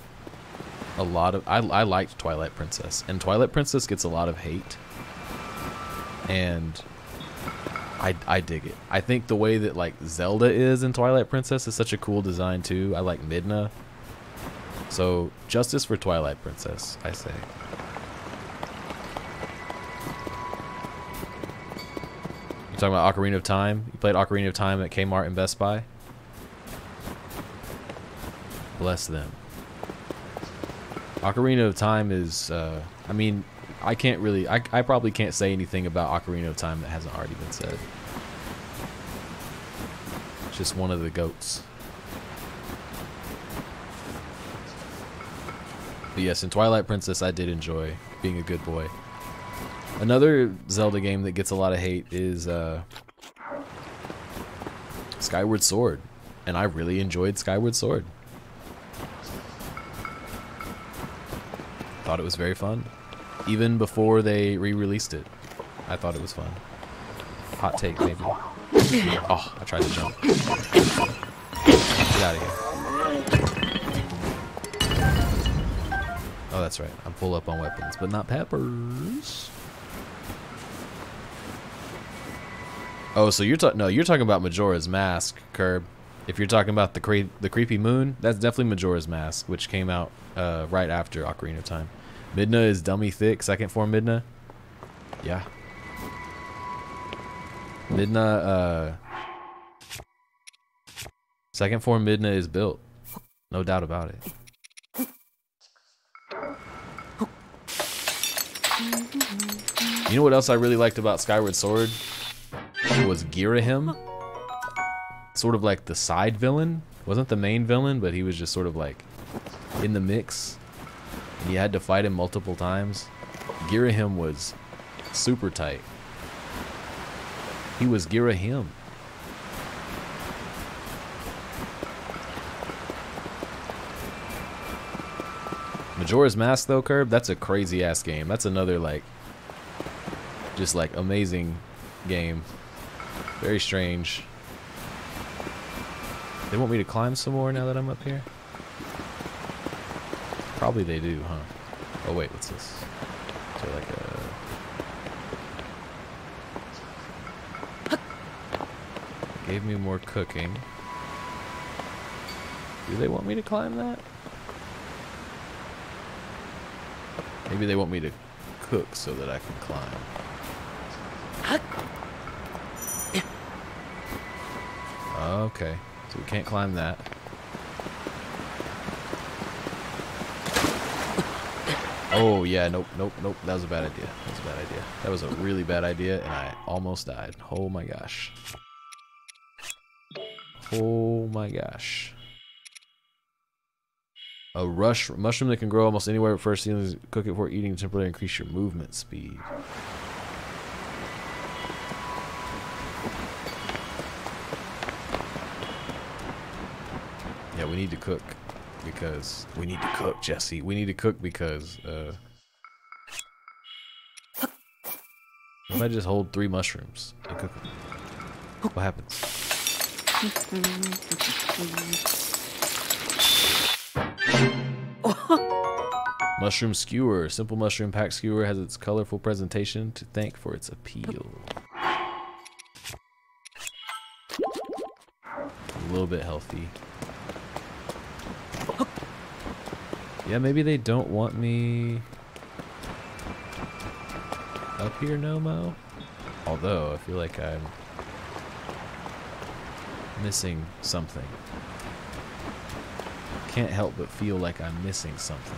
a lot of I, I liked Twilight Princess and Twilight Princess gets a lot of hate and I, I dig it. I think the way that like Zelda is in Twilight Princess is such a cool design too. I like Midna. So justice for Twilight Princess, I say. You talking about Ocarina of Time? You played Ocarina of Time at Kmart and Best Buy? Bless them. Ocarina of Time is, uh, I mean, I can't really, I, I probably can't say anything about Ocarina of Time that hasn't already been said. It's just one of the goats. But yes, in Twilight Princess, I did enjoy being a good boy. Another Zelda game that gets a lot of hate is uh, Skyward Sword, and I really enjoyed Skyward Sword. Thought it was very fun, even before they re-released it. I thought it was fun. Hot take, maybe. Oh, I tried to jump. Get out of here. Oh, that's right. I'm full up on weapons, but not peppers. Oh, so you're talking? No, you're talking about Majora's Mask, Curb. If you're talking about the cre- the creepy moon, that's definitely Majora's Mask, which came out uh, right after Ocarina of Time. Midna is dummy thick. Second form Midna. Yeah. Midna. Uh, second form Midna is built. No doubt about it. You know what else I really liked about Skyward Sword? was Girahim. Sort of like the side villain. Wasn't the main villain, but he was just sort of like in the mix. And you had to fight him multiple times. Girahim was super tight. He was Girahim. Majora's Mask though, Curb, that's a crazy ass game. That's another like just like amazing game. Very strange. They want me to climb some more now that I'm up here? Probably they do, huh? Oh wait, what's this? Is there like a Gave me more cooking. Do they want me to climb that? Maybe they want me to cook so that I can climb. Okay, so we can't climb that. Oh yeah, nope, nope, nope. That was a bad idea. That was a bad idea. That was a really bad idea, and I almost died. Oh my gosh. Oh my gosh. A rush mushroom that can grow almost anywhere at first. Cook it before eating to temporarily increase your movement speed. Yeah, we need to cook because we need to cook, Jesse. We need to cook because uh if I just hold three mushrooms and cook them? What happens? mushroom skewer. Simple mushroom pack skewer has its colorful presentation to thank for its appeal. A little bit healthy. Yeah, maybe they don't want me up here, Nomo. Although, I feel like I'm missing something. Can't help but feel like I'm missing something.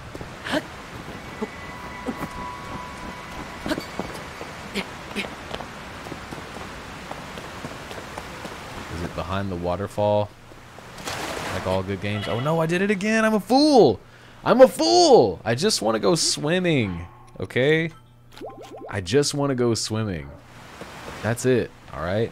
Is it behind the waterfall? Like all good games? Oh no, I did it again! I'm a fool! I'm a fool! I just want to go swimming, okay? I just want to go swimming. That's it, alright?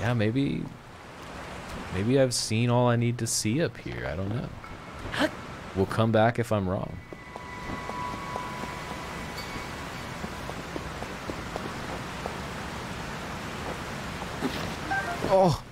Yeah, maybe... Maybe I've seen all I need to see up here. I don't know. We'll come back if I'm wrong. Oh.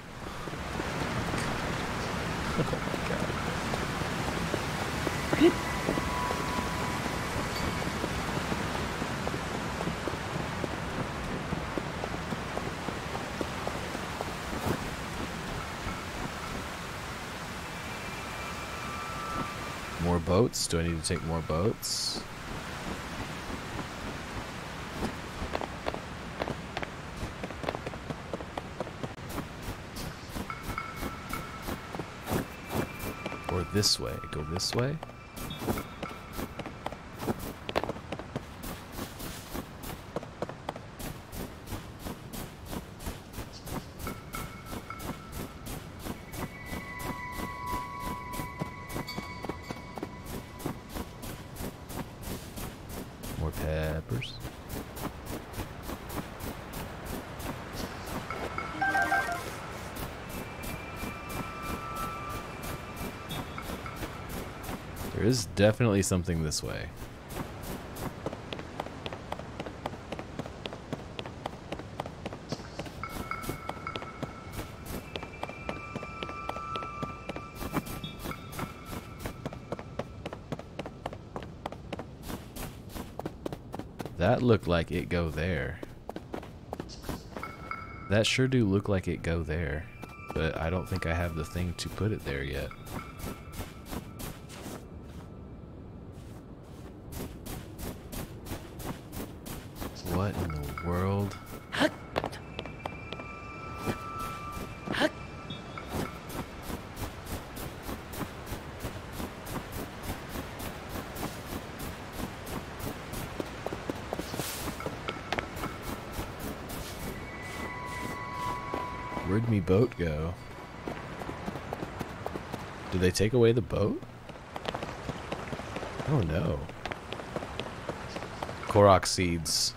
More boats? Do I need to take more boats? Or this way. Go this way? Definitely something this way. That looked like it go there. That sure do look like it go there. But I don't think I have the thing to put it there yet. They take away the boat? Oh no. Korok seeds.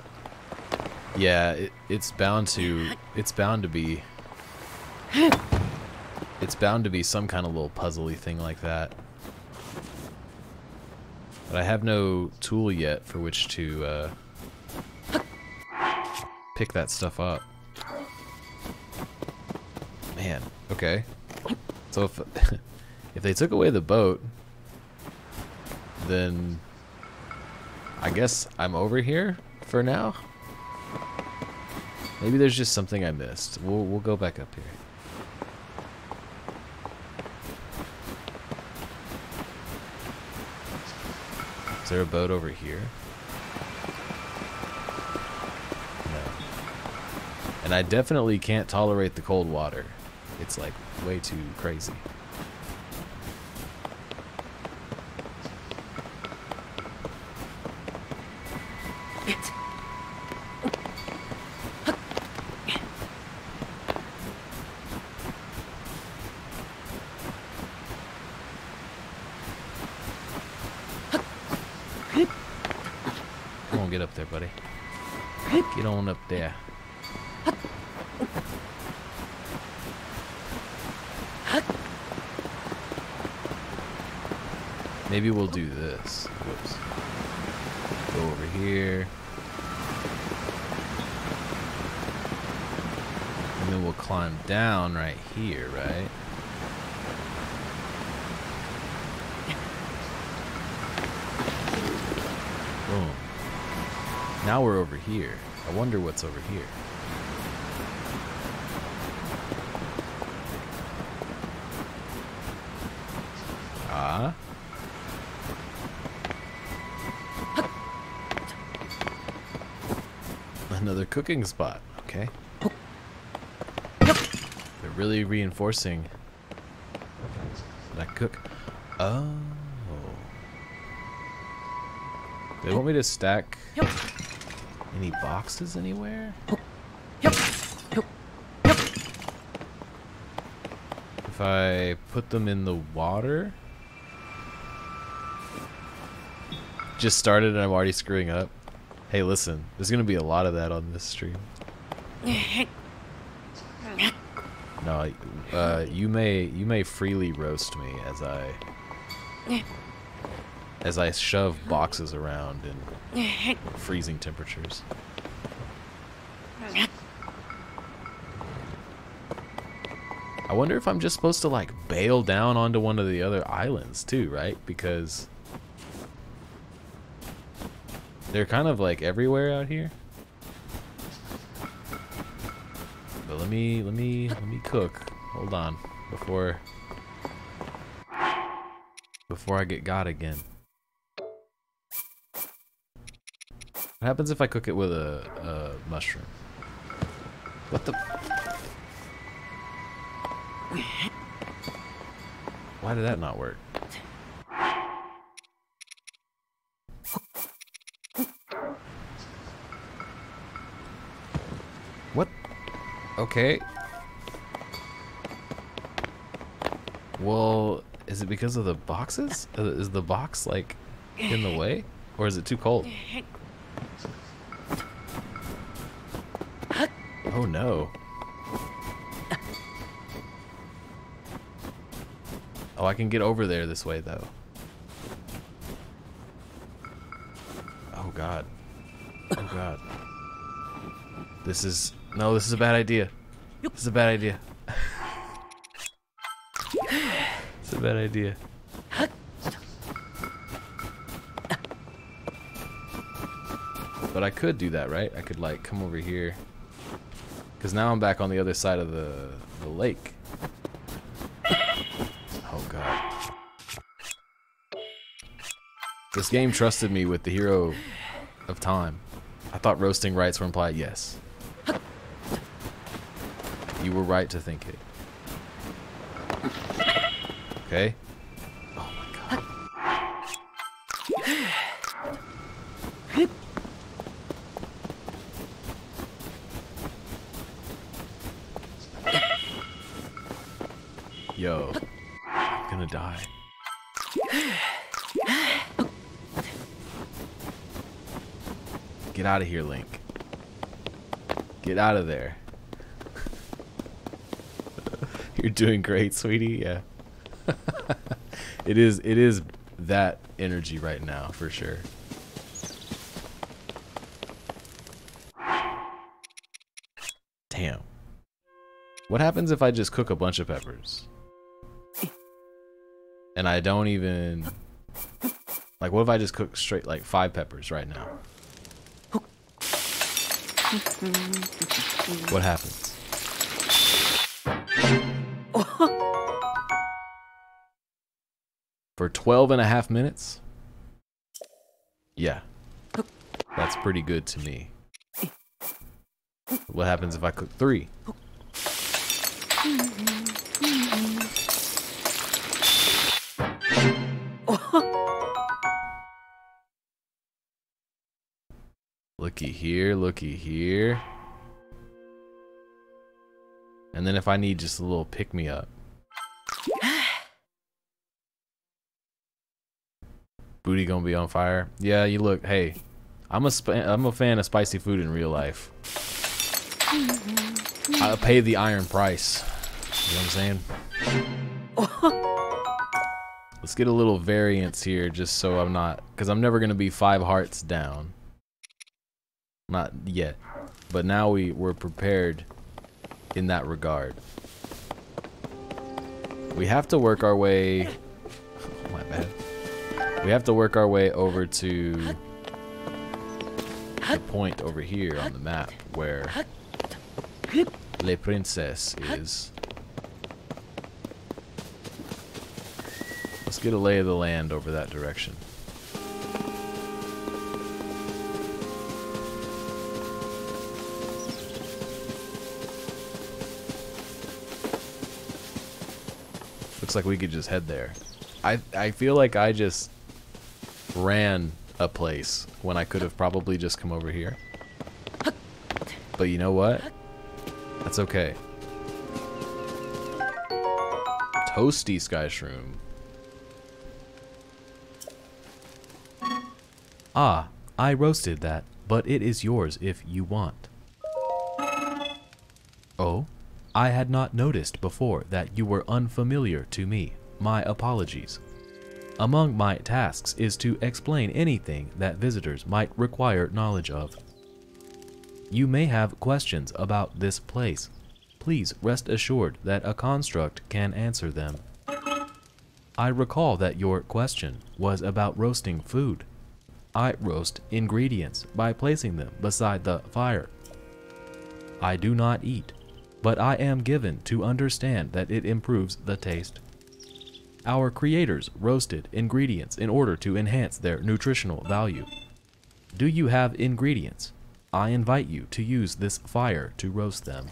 Yeah, it, it's bound to it's bound to be it's bound to be some kind of little puzzly thing like that. But I have no tool yet for which to uh, pick that stuff up. Man, okay. So if if they took away the boat, then I guess I'm over here for now. Maybe there's just something I missed. We'll we'll go back up here. Is there a boat over here? No. And I definitely can't tolerate the cold water. It's like way too crazy. Maybe we'll do this. Whoops. Go over here. And then we'll climb down right here, right? Boom. Now we're over here. I wonder what's over here. Cooking spot. Okay. They're really reinforcing that I cook. Oh. They want me to stack any boxes anywhere? If I put them in the water? Just started and I'm already screwing up. Hey, listen, there's gonna be a lot of that on this stream. No, uh, you may you may freely roast me as I as I shove boxes around in freezing temperatures. I wonder if I'm just supposed to like bail down onto one of the other islands too, right? Because they're kind of like everywhere out here. But let me let me let me cook. Hold on before before I get got again. What happens if I cook it with a, a mushroom? What the? Why did that not work? Okay. Well, is it because of the boxes? Uh, Is the box like in the way? Or is it too cold? Oh no. Oh, I can get over there this way though. Oh god. Oh god. This is no, this is a bad idea. This is a bad idea. it's a bad idea. But I could do that, right? I could like come over here. Cause now I'm back on the other side of the the lake. Oh god. This game trusted me with the hero of time. I thought roasting rights were implied. Yes. You were right to think it. Okay. Oh my god. Yo. I'm gonna die. Get out of here, Link. Get out of there. You're doing great, sweetie. Yeah. it is it is that energy right now for sure. Damn. What happens if I just cook a bunch of peppers? And I don't even like what if I just cook straight like five peppers right now? What happens? For 12 and a half minutes? Yeah. That's pretty good to me. What happens if I cook three? Looky here, looky here. And then if I need just a little pick me up. Booty gonna be on fire. Yeah, you look. Hey, I'm a am a fan of spicy food in real life. I pay the iron price. You know what I'm saying? Let's get a little variance here, just so I'm not, because I'm never gonna be five hearts down. Not yet, but now we we're prepared in that regard. We have to work our way. Oh, my bad. We have to work our way over to the point over here on the map where Le Princess is. Let's get a lay of the land over that direction. Looks like we could just head there. I I feel like I just ran a place when I could have probably just come over here. But you know what? That's okay. Toasty Sky Shroom. Ah, I roasted that, but it is yours if you want. Oh, I had not noticed before that you were unfamiliar to me. My apologies. Among my tasks is to explain anything that visitors might require knowledge of. You may have questions about this place. Please rest assured that a construct can answer them. I recall that your question was about roasting food. I roast ingredients by placing them beside the fire. I do not eat, but I am given to understand that it improves the taste. Our creators roasted ingredients in order to enhance their nutritional value. Do you have ingredients? I invite you to use this fire to roast them.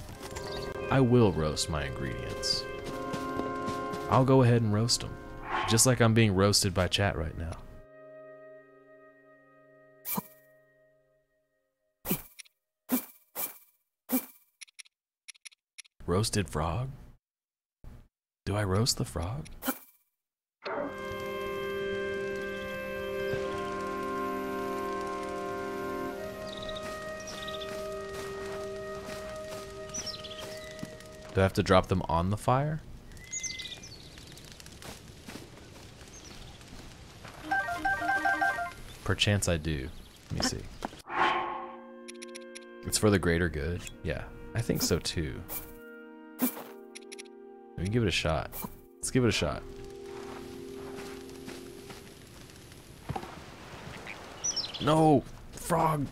I will roast my ingredients. I'll go ahead and roast them, just like I'm being roasted by chat right now. Roasted frog? Do I roast the frog? Do I have to drop them on the fire? Perchance I do. Let me see. It's for the greater good? Yeah, I think so too. We can give it a shot. Let's give it a shot. No! Frog!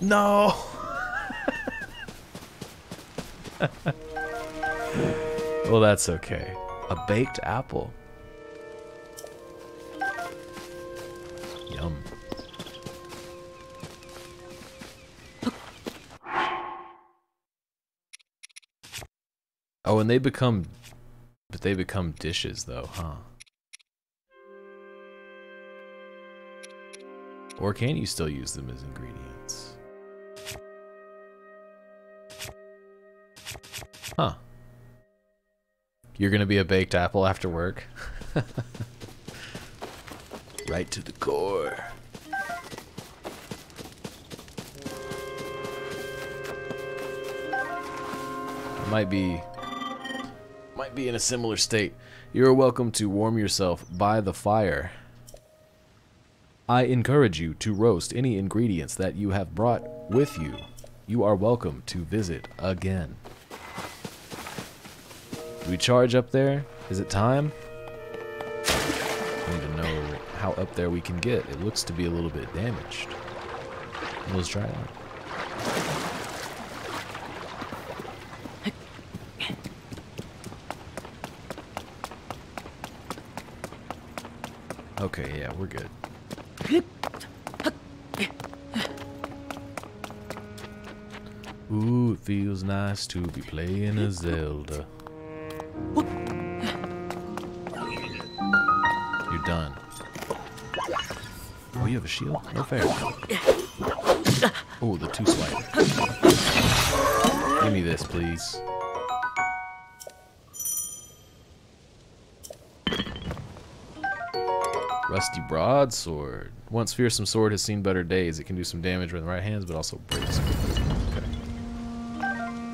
No! well, that's okay. A baked apple. Yum. Oh, and they become... But they become dishes, though, huh? Or can you still use them as ingredients? Huh. You're gonna be a baked apple after work. right to the core. Might be might be in a similar state. You're welcome to warm yourself by the fire. I encourage you to roast any ingredients that you have brought with you. You are welcome to visit again. Do we charge up there? Is it time? I need to know how up there we can get. It looks to be a little bit damaged. Let's try out. Okay, yeah, we're good. Ooh, it feels nice to be playing a Zelda. Oh, you have a shield? No fair. Oh, the two swipe. Give me this, please. Rusty broadsword. Once fearsome sword has seen better days, it can do some damage with the right hands, but also breaks. Okay.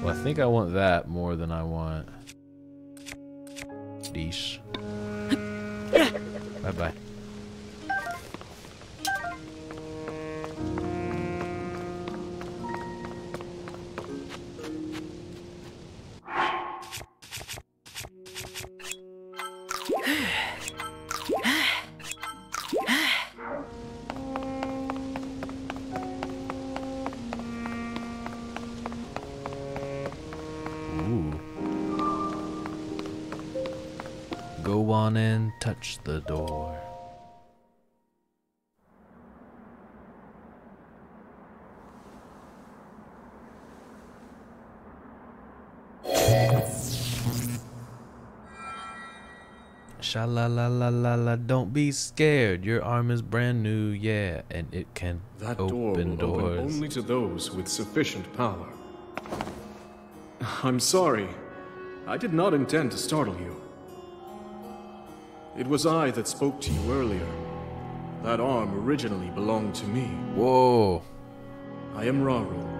Well, I think I want that more than I want. Deesh. Bye bye. La la la la la, don't be scared. Your arm is brand new, yeah, and it can That open door will doors. open only to those with sufficient power. I'm sorry. I did not intend to startle you. It was I that spoke to you earlier. That arm originally belonged to me. Whoa. I am Rauru.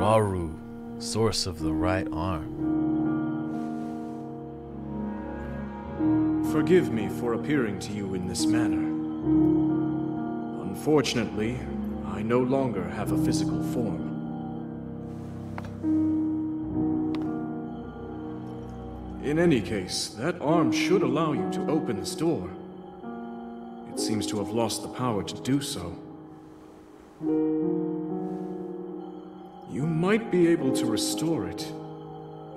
Rauru, source of the right arm. Forgive me for appearing to you in this manner. Unfortunately, I no longer have a physical form. In any case, that arm should allow you to open this door. It seems to have lost the power to do so. You might be able to restore it,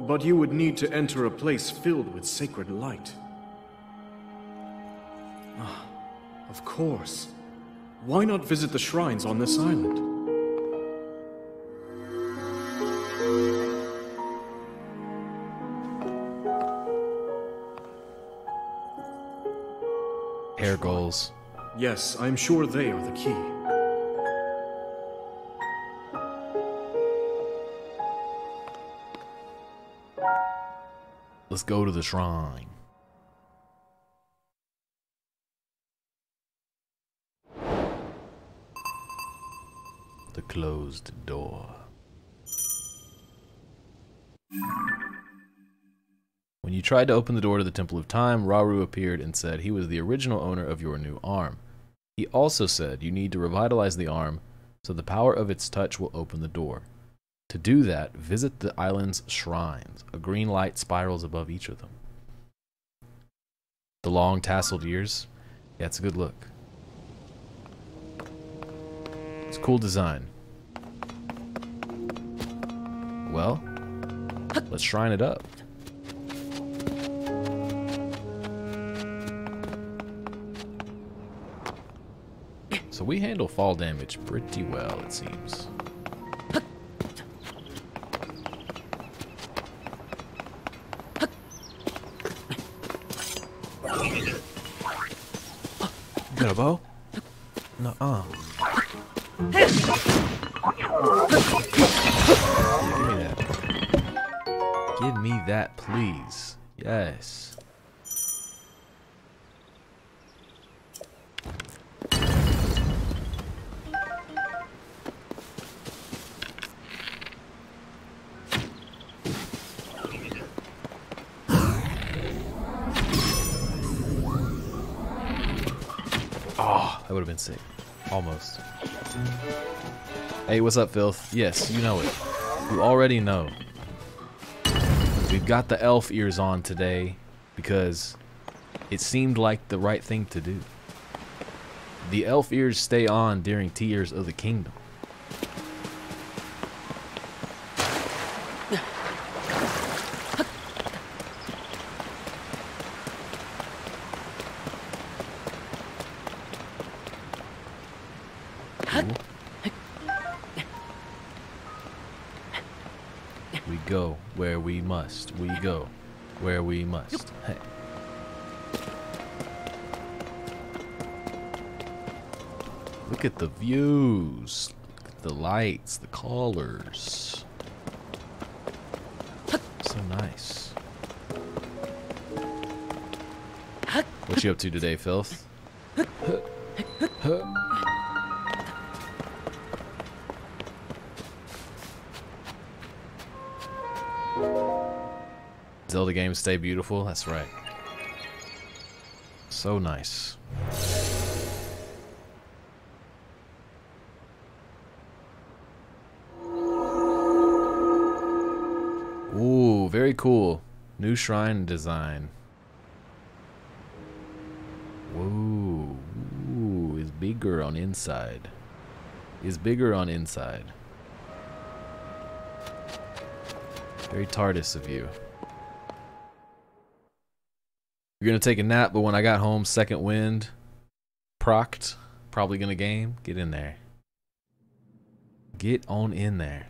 but you would need to enter a place filled with sacred light. Of course. Why not visit the shrines on this island? Hair goals. Yes, I'm sure they are the key. Let's go to the shrine. Closed door. When you tried to open the door to the Temple of Time, Rauru appeared and said he was the original owner of your new arm. He also said you need to revitalize the arm so the power of its touch will open the door. To do that, visit the island's shrines. A green light spirals above each of them. The long tasseled ears. Yeah, it's a good look. It's cool design. Well, let's shrine it up. So we handle fall damage pretty well, it seems. Got a bow? No, uh. Yes. Oh, that would have been sick. Almost. Hey, what's up, Filth? Yes, you know it. You already know. We've got the elf ears on today because it seemed like the right thing to do. The elf ears stay on during Tears of the Kingdom. The lights, the colors. So nice. What you up to today, Filth? Zelda games stay beautiful. That's right. So nice. Cool. New shrine design. Whoa. Ooh, is bigger on inside. Is bigger on inside. Very TARDIS of you. You're gonna take a nap, but when I got home, second wind, proct, probably gonna game. Get in there. Get on in there.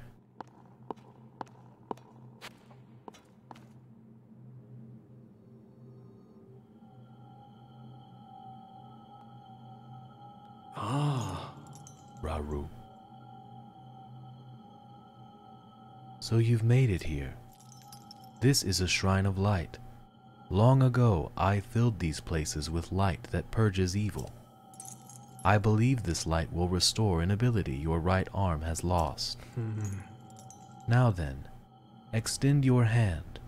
So you've made it here. This is a shrine of light. Long ago, I filled these places with light that purges evil. I believe this light will restore an ability your right arm has lost. Hmm. Now then, extend your hand.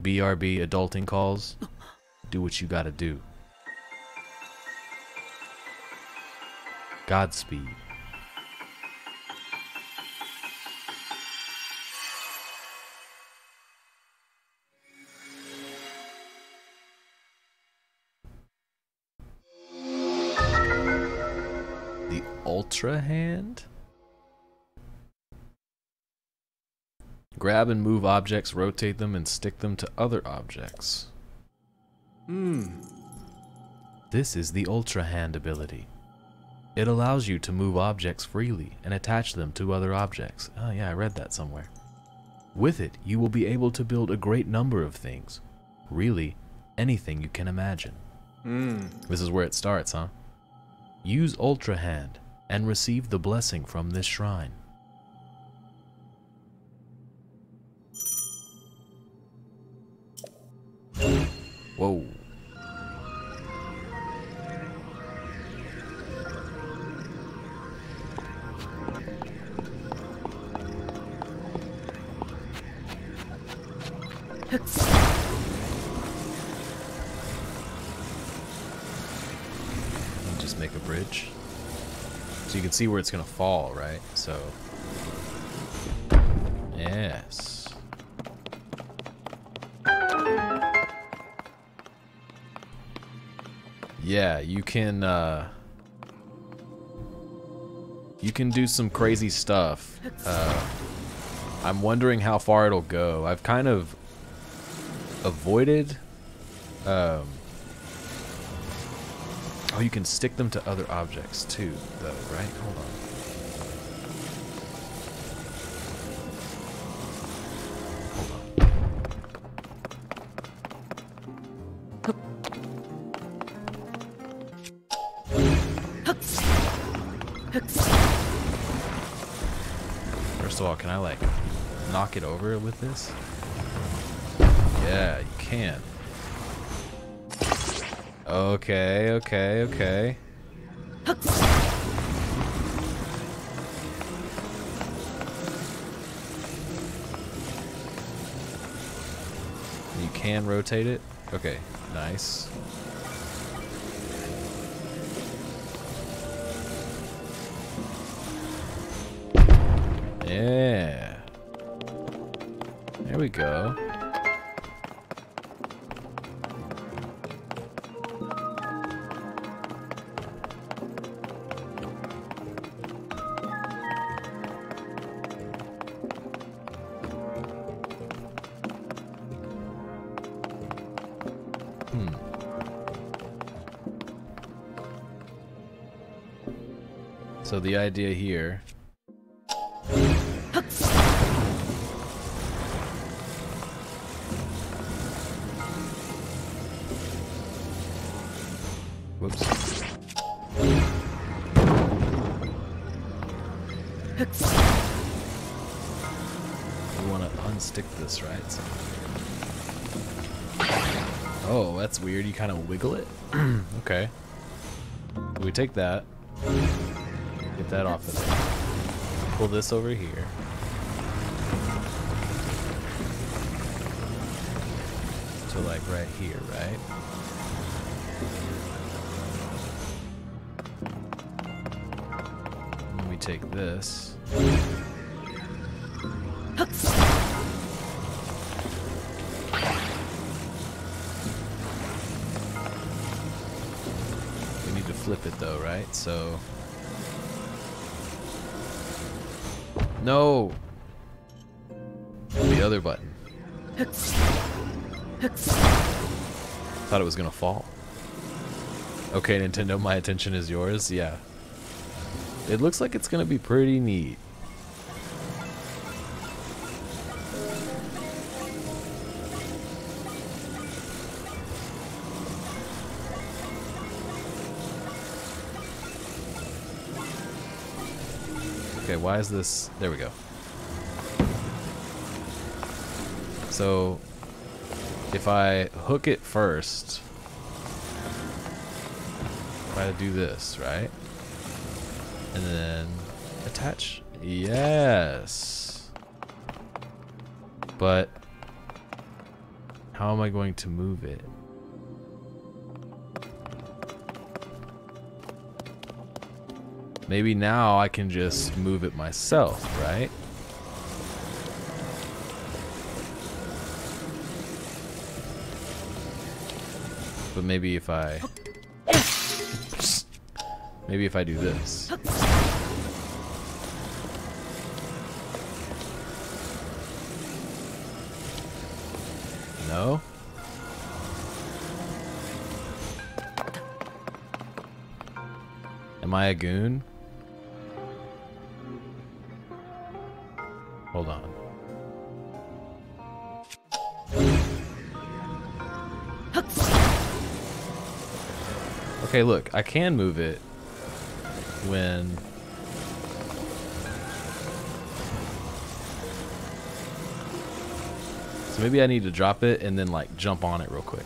BRB adulting calls. Do what you gotta do. Godspeed. Ultra Hand? Grab and move objects, rotate them, and stick them to other objects. hmm. This is the Ultra Hand ability. It allows you to move objects freely and attach them to other objects. Oh yeah, I read that somewhere. With it, you will be able to build a great number of things. Really, anything you can imagine. Hmm. This is where it starts, huh? Use Ultra Hand and receive the blessing from this shrine. Whoa. Can see where it's gonna fall, right? So. Yes. Yeah, you can, uh. You can do some crazy stuff. Uh, I'm wondering how far it'll go. I've kind of avoided um, Oh, you can stick them to other objects too, though, right? Hold on. First of all, can I like knock it over with this? Yeah, you can. Okay, okay, okay. You can rotate it? Okay, nice. Kind of wiggle it? okay. We take that. Get that off of there. Pull this over here. To like right here, right? And we take this. So. No! The other button. Thought it was gonna fall. Okay, Nintendo, my attention is yours. Yeah. It looks like it's gonna be pretty neat. Why is this? There we go. So, if I hook it first, to do this, right? And then attach. Yes. But how am I going to move it? Maybe now I can just move it myself, right? But maybe if I... Maybe if I do this. No? Am I a goon? Okay, look, I can move it when So maybe I need to drop it and then like jump on it real quick.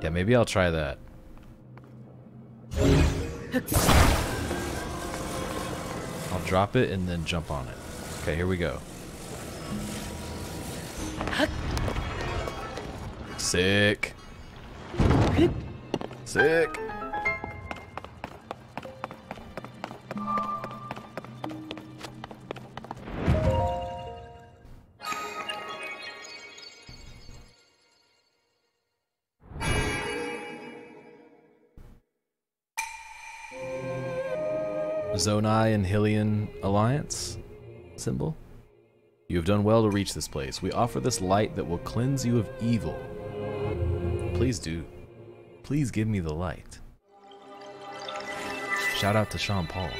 Yeah, maybe I'll try that. Drop it and then jump on it. Okay, here we go. Sick. Sick. Zonai and Hylian alliance symbol. You have done well to reach this place. We offer this light that will cleanse you of evil. Please do. Please give me the light. Shout out to Sean Paul.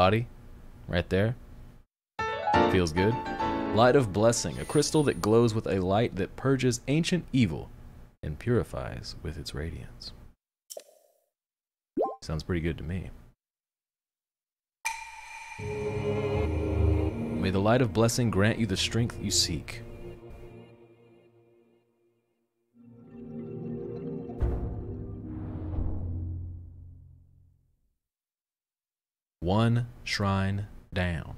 Body right there. Feels good. Light of Blessing, a crystal that glows with a light that purges ancient evil and purifies with its radiance. Sounds pretty good to me. May the light of blessing grant you the strength you seek. Shrine down.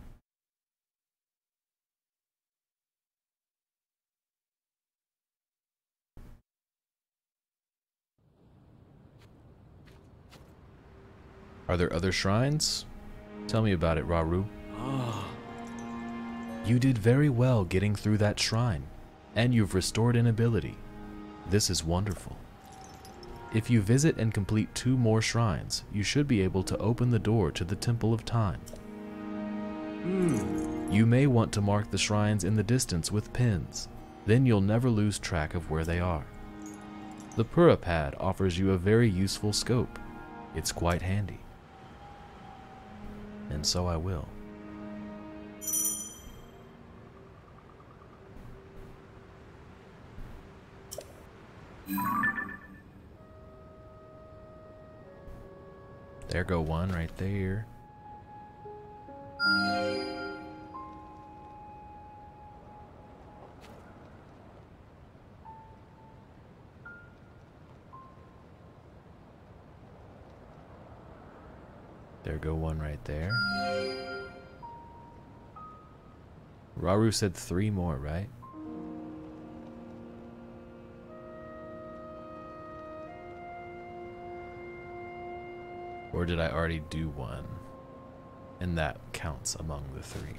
Are there other shrines? Tell me about it, Rauru. Ah. You did very well getting through that shrine, and you've restored an ability. This is wonderful. If you visit and complete two more shrines, you should be able to open the door to the Temple of Time. Hmm. You may want to mark the shrines in the distance with pins, then you'll never lose track of where they are. The Purah Pad offers you a very useful scope. It's quite handy. And so I will. There go one right there. There go one right there. Rauru said three more, right? Or did I already do one? And that counts among the three.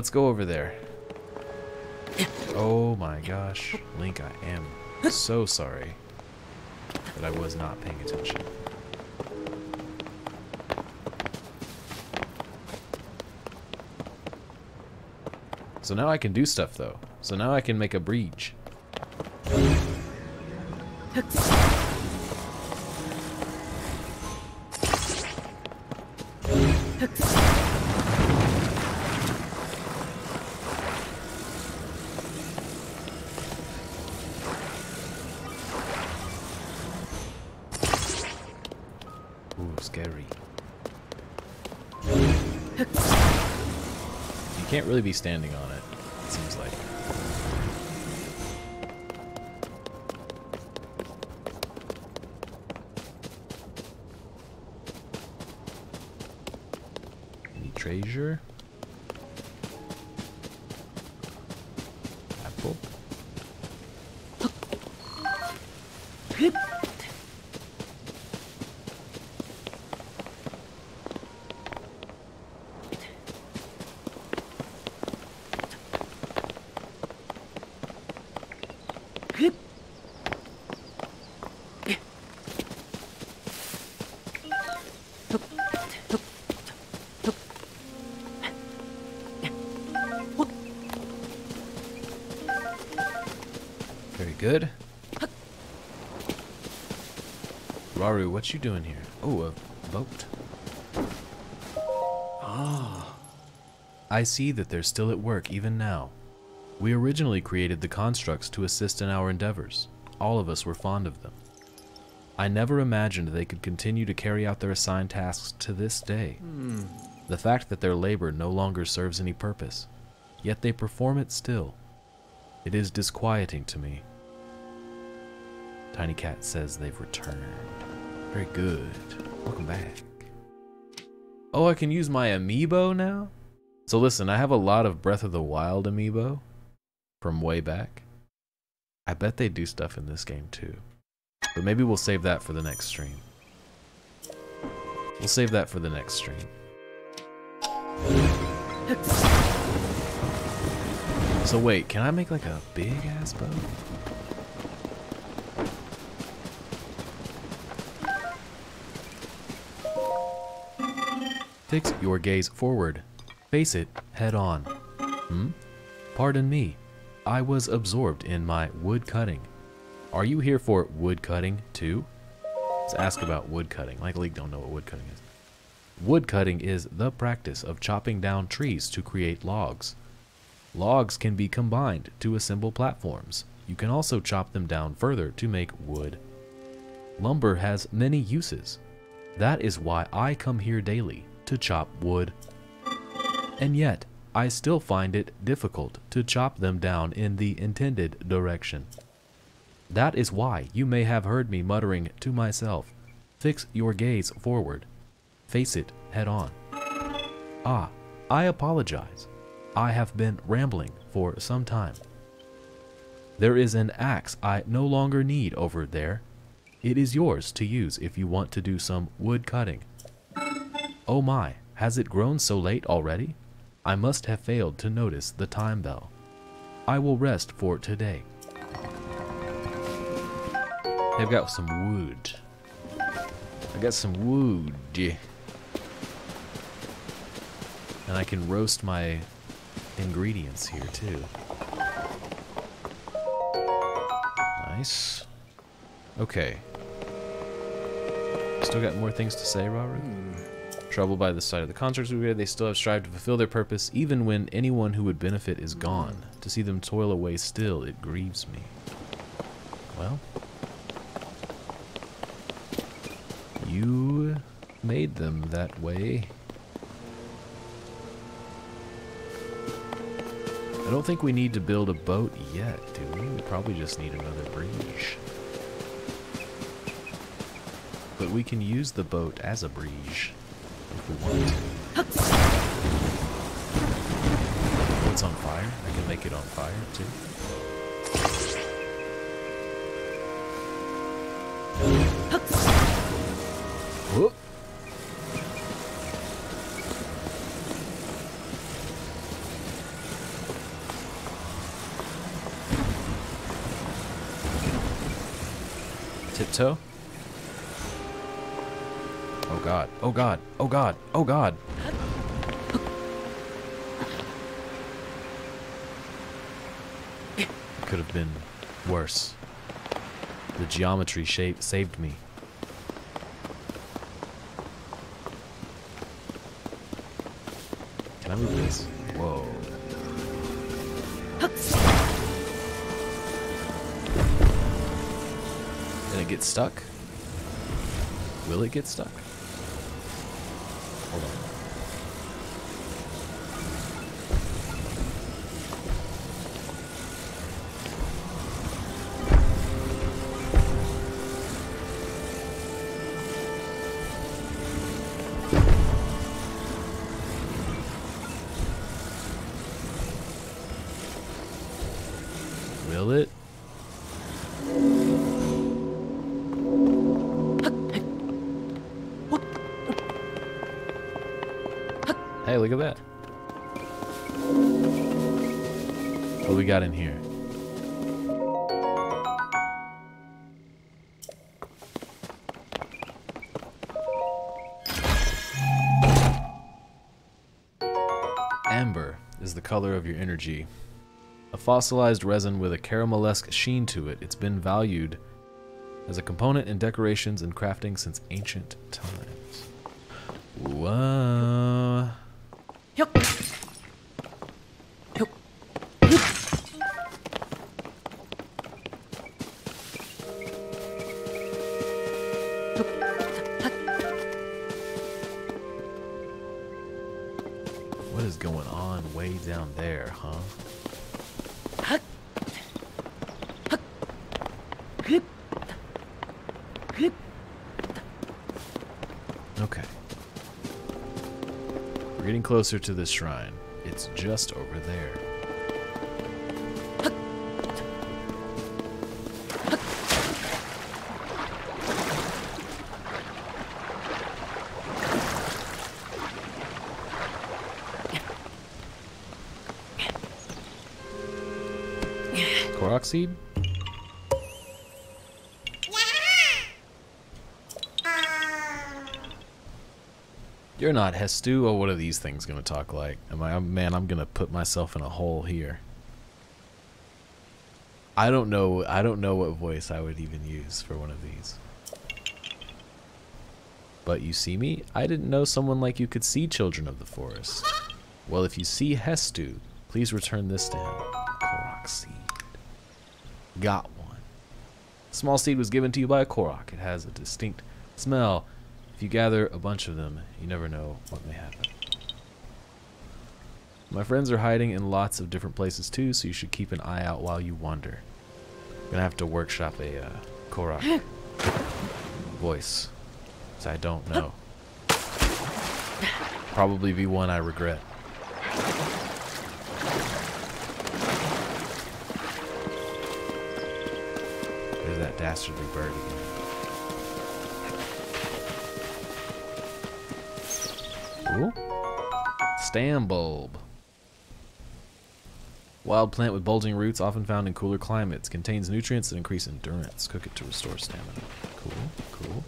Let's go over there. Oh my gosh. Link, I am so sorry that I was not paying attention. So now I can do stuff though. So now I can make a breach. Be standing on Rauru, what you doing here? Oh, a boat. Ah. I see that they're still at work even now. We originally created the constructs to assist in our endeavors. All of us were fond of them. I never imagined they could continue to carry out their assigned tasks to this day. The fact that their labor no longer serves any purpose, yet they perform it still. It is disquieting to me. Tiny Cat says they've returned. Very good. Welcome back. Oh, I can use my amiibo now? So listen, I have a lot of Breath of the Wild amiibo from way back. I bet they do stuff in this game too. But maybe we'll save that for the next stream. We'll save that for the next stream. So wait, can I make like a big ass boat? Fix your gaze forward. Face it head on. Hmm? Pardon me. I was absorbed in my wood cutting. Are you here for wood cutting too? Let's ask about wood cutting. Like League don't know what wood cutting is. Wood cutting is the practice of chopping down trees to create logs. Logs can be combined to assemble platforms. You can also chop them down further to make wood. Lumber has many uses. That is why I come here daily to chop wood. And yet, I still find it difficult to chop them down in the intended direction. That is why you may have heard me muttering to myself, fix your gaze forward, face it head on. Ah, I apologize. I have been rambling for some time. There is an axe I no longer need over there. It is yours to use if you want to do some wood cutting. Oh my, has it grown so late already? I must have failed to notice the time bell. I will rest for today. I've got some wood. I got some wood. And I can roast my ingredients here too. Nice. Okay. Still got more things to say, Robert? Hmm. Troubled by the sight of the constructs we made, they still have strived to fulfill their purpose, even when anyone who would benefit is gone. To see them toil away still, it grieves me. Well, you made them that way. I don't think we need to build a boat yet, do we? We probably just need another bridge. But we can use the boat as a bridge to. It's on fire. I can make it on fire too. Tiptoe. Oh god. Oh god. Oh god. Could have been worse. The geometry shape saved me. Can I move this? Whoa. And it gets stuck? Will it get stuck? Energy. A fossilized resin with a caramelesque sheen to it. It's been valued as a component in decorations and crafting since ancient times. closer to the shrine. It's just over there. Korok seed? You're not Hestu. Oh, what are these things gonna talk like? Am I? Man, I'm gonna put myself in a hole here. I don't know. I don't know what voice I would even use for one of these. But you see me? I didn't know someone like you could see Children of the Forest. Well, if you see Hestu, please return this to him. Korok seed. Got one. Small seed was given to you by a Korok. It has a distinct smell. If you gather a bunch of them, you never know what may happen. My friends are hiding in lots of different places too, so you should keep an eye out while you wander. I'm gonna have to workshop a uh, Korok voice, so I don't know. Probably be one I regret. There's that dastardly bird again. Ooh. Stambulb. Wild plant with bulging roots, often found in cooler climates. Contains nutrients that increase endurance. Cook it to restore stamina. Cool, cool.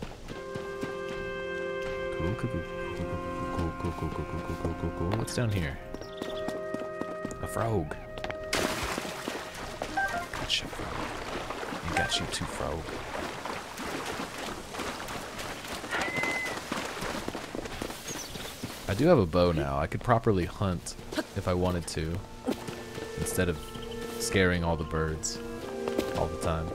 Cool, cool, cool, cool, cool, cool, cool, cool, cool, cool, cool, cool, cool. What's down here? A frog. Gotcha, frog. I got you too, frog. I do have a bow now. I could properly hunt if I wanted to, instead of scaring all the birds all the time.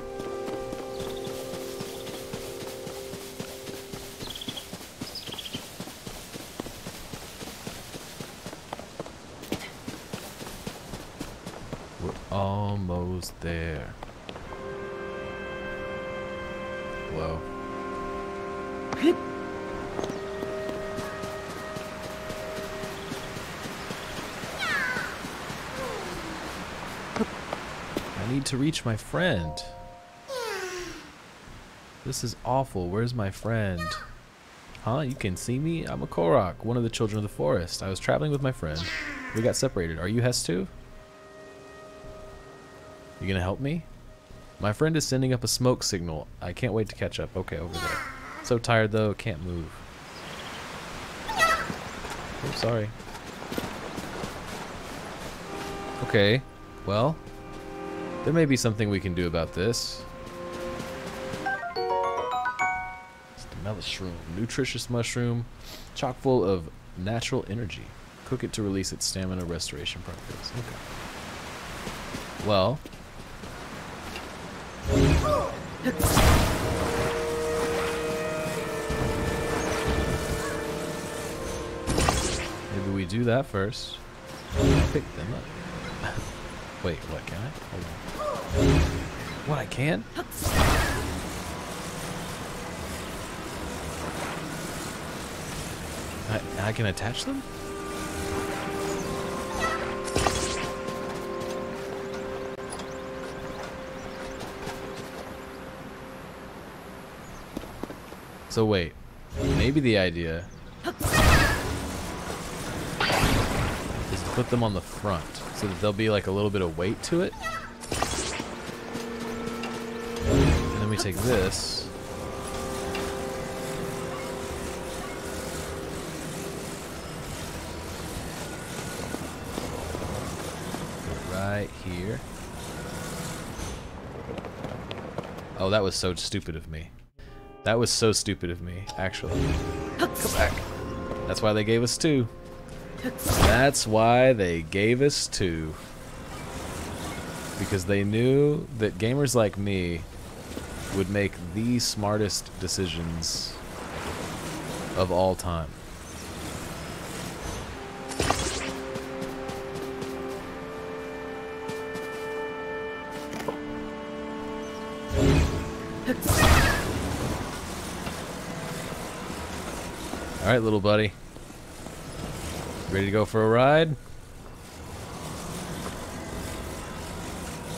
We're almost there. To reach my friend. This is awful. Where's my friend? Huh? You can see me? I'm a Korok, one of the children of the forest. I was traveling with my friend. We got separated. Are you Hestu? You gonna help me? My friend is sending up a smoke signal. I can't wait to catch up. Okay, over there. So tired though, can't move. Oh, sorry. Okay, well, there may be something we can do about this. It's the mushroom, nutritious mushroom, chock full of natural energy. Cook it to release its stamina restoration properties. Okay. Well, maybe we do that first. Pick them up. Wait, what can I? What I can? I, I can attach them? So wait, maybe the idea is to put them on the front so that there'll be like a little bit of weight to it. We take this. Right here. Oh, that was so stupid of me. That was so stupid of me, actually. Come back. That's why they gave us two. That's why they gave us two. Because they knew that gamers like me would make the smartest decisions of all time. Alright, little buddy. Ready to go for a ride?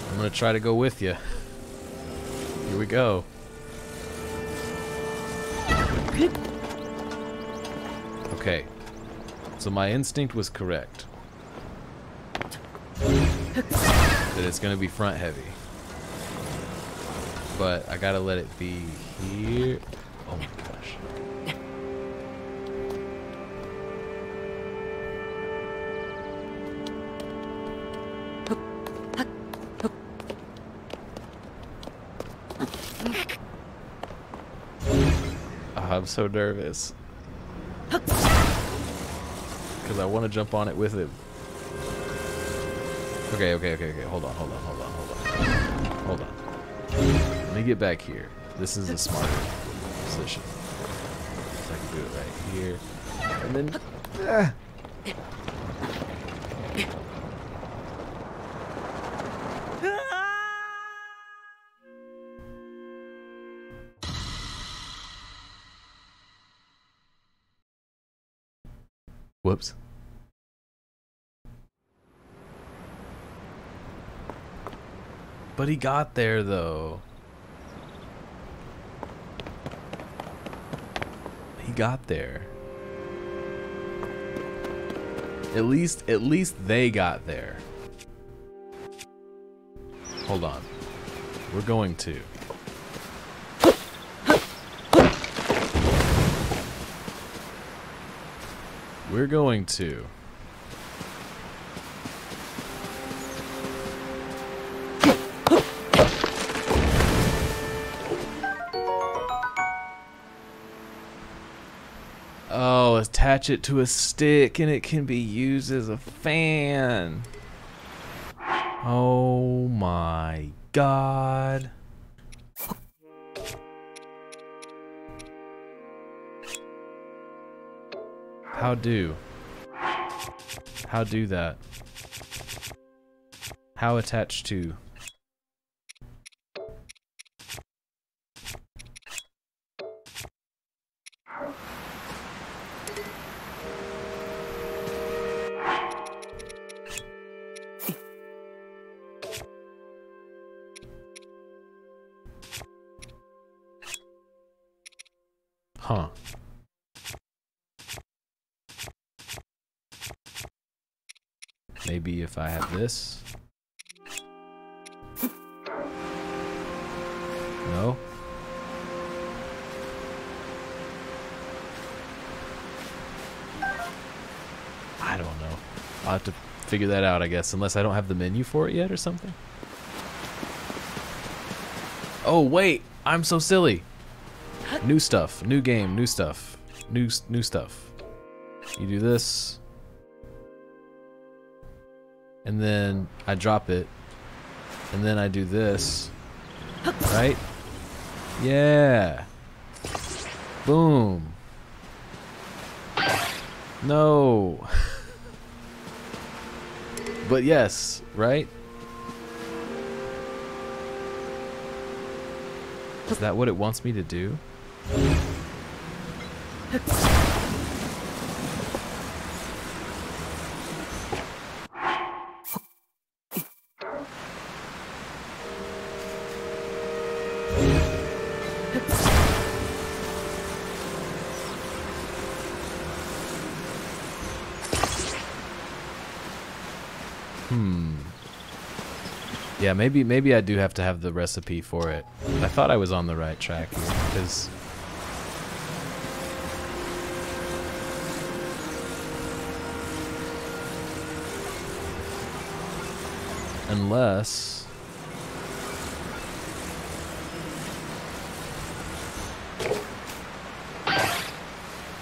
I'm gonna try to go with you we go. Okay. So my instinct was correct. That it's gonna be front heavy. But I gotta let it be here. Oh my I'm so nervous. Because I want to jump on it with it. Okay, okay, okay, okay. Hold on, hold on, hold on, hold on. Hold on. Let me get back here. This is a smarter position. So I can do it right here. And then. Ah. But he got there though. He got there. At least at least they got there. Hold on. We're going to. We're going to. Attach it to a stick and it can be used as a fan. Oh my god. How do? How do that? How attached to? Figure that out, I guess, unless I don't have the menu for it yet or something. Oh, wait! I'm so silly! New stuff, new game, new stuff, new new stuff. You do this, and then I drop it, and then I do this, right? Yeah. Boom. No. But yes, right? Is that what it wants me to do? Maybe maybe I do have to have the recipe for it. I thought I was on the right track because unless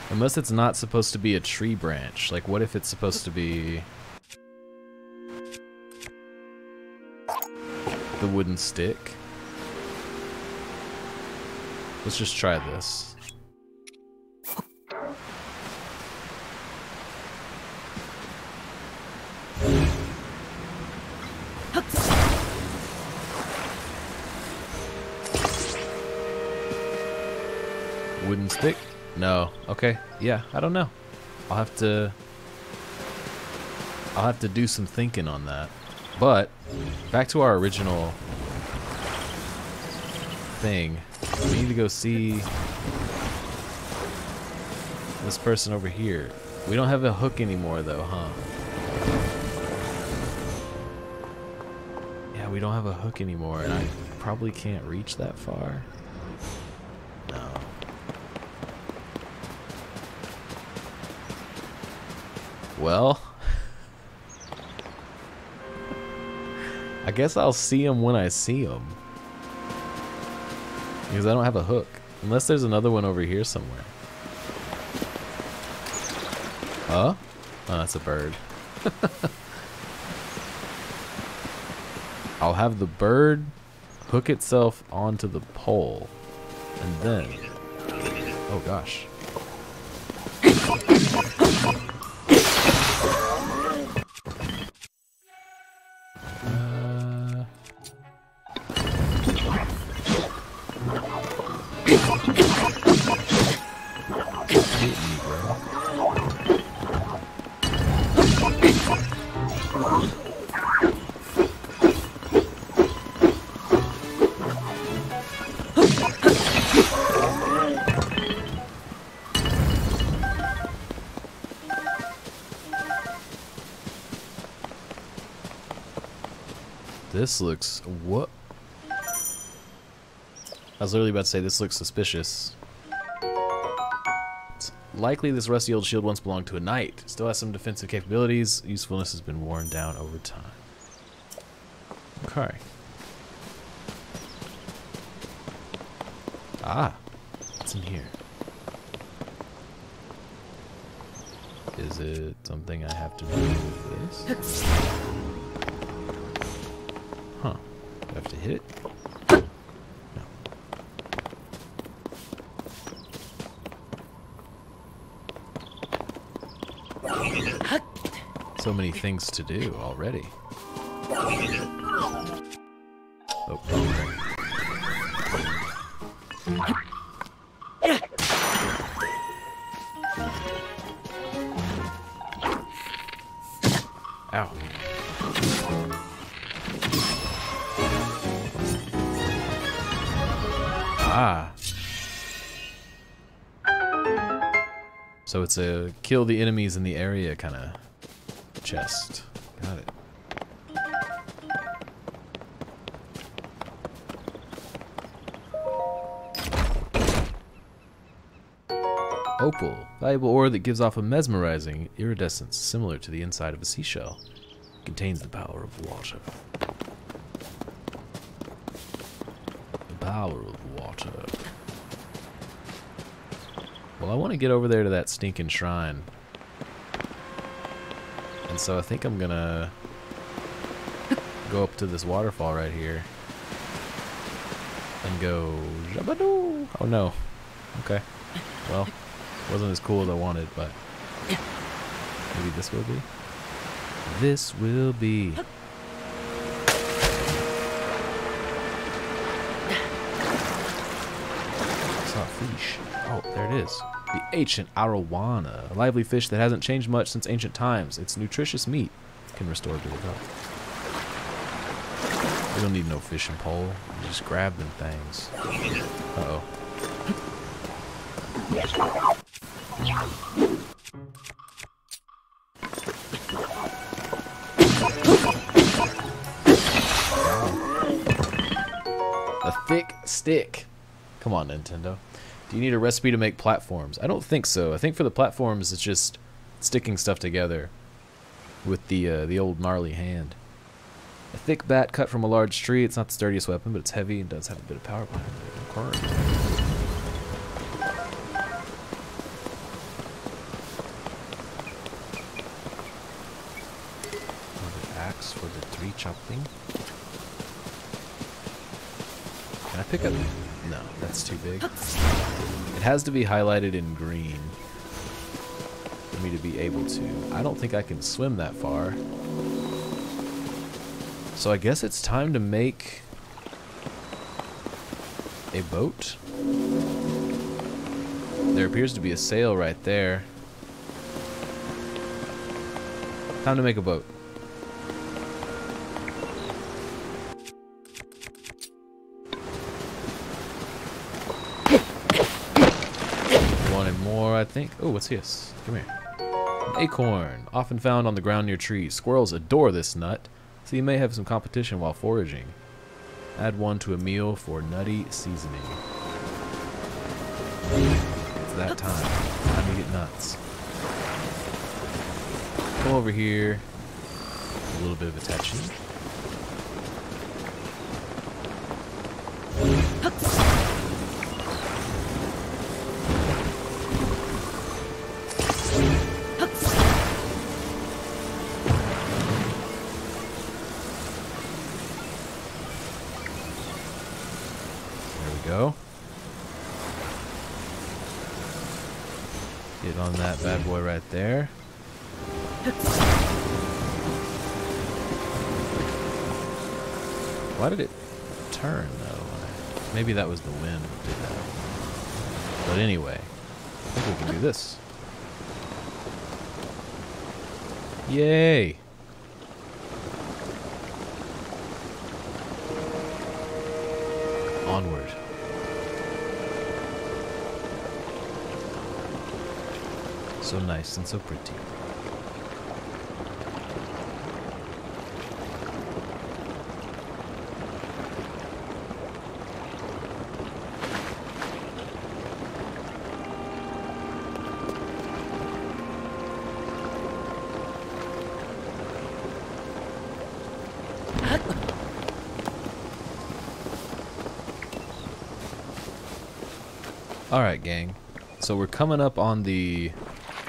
unless it's not supposed to be a tree branch. Like what if it's supposed to be the wooden stick. Let's just try this. Wooden stick? No. Okay. Yeah, I don't know. I'll have to I'll have to do some thinking on that. But back to our original thing. We need to go see this person over here. We don't have a hook anymore though, huh? Yeah, we don't have a hook anymore, and I probably can't reach that far. No. Well, I guess I'll see him when I see him. Because I don't have a hook. Unless there's another one over here somewhere. Huh? Oh, that's a bird. I'll have the bird hook itself onto the pole. And then... Oh gosh. Looks what? I was literally about to say this looks suspicious. It's likely this rusty old shield once belonged to a knight. Still has some defensive capabilities. Usefulness has been worn down over time. Okay. Ah, things to do already. Oh. Ow. Ah. So it's a kill the enemies in the area kind of chest. Got it. Opal, valuable ore that gives off a mesmerizing iridescence similar to the inside of a seashell. Contains the power of water. The power of water. Well, I want to get over there to that stinking shrine. And so I think I'm gonna go up to this waterfall right here. And go Jabadoo! Oh no. Okay. Well, wasn't as cool as I wanted, but maybe this will be. This will be. Fish. Oh, there it is. The ancient arowana, a lively fish that hasn't changed much since ancient times. Its nutritious meat can restore good health. We don't need no fishing pole. We just grab them things. Uh oh. A thick stick. Come on, Nintendo. Do you need a recipe to make platforms? I don't think so. I think for the platforms, it's just sticking stuff together with the uh, the old gnarly hand. A thick bat cut from a large tree. It's not the sturdiest weapon, but it's heavy and does have a bit of power behind it. Another axe for the tree chopping. Can I pick up? No, that's too big. It has to be highlighted in green for me to be able to. I don't think I can swim that far. So I guess it's time to make a boat. There appears to be a sail right there. Time to make a boat. I think. Oh, what's this? Come here. An acorn, often found on the ground near trees. Squirrels adore this nut. So you may have some competition while foraging. Add one to a meal for nutty seasoning. It's that time. Time to get nuts. Come over here. A little bit of attaching. There. Why did it turn though? Maybe that was the wind that did that. But anyway, I think we can do this. Yay! Onward. So nice and so pretty. Alright, gang. So we're coming up on the...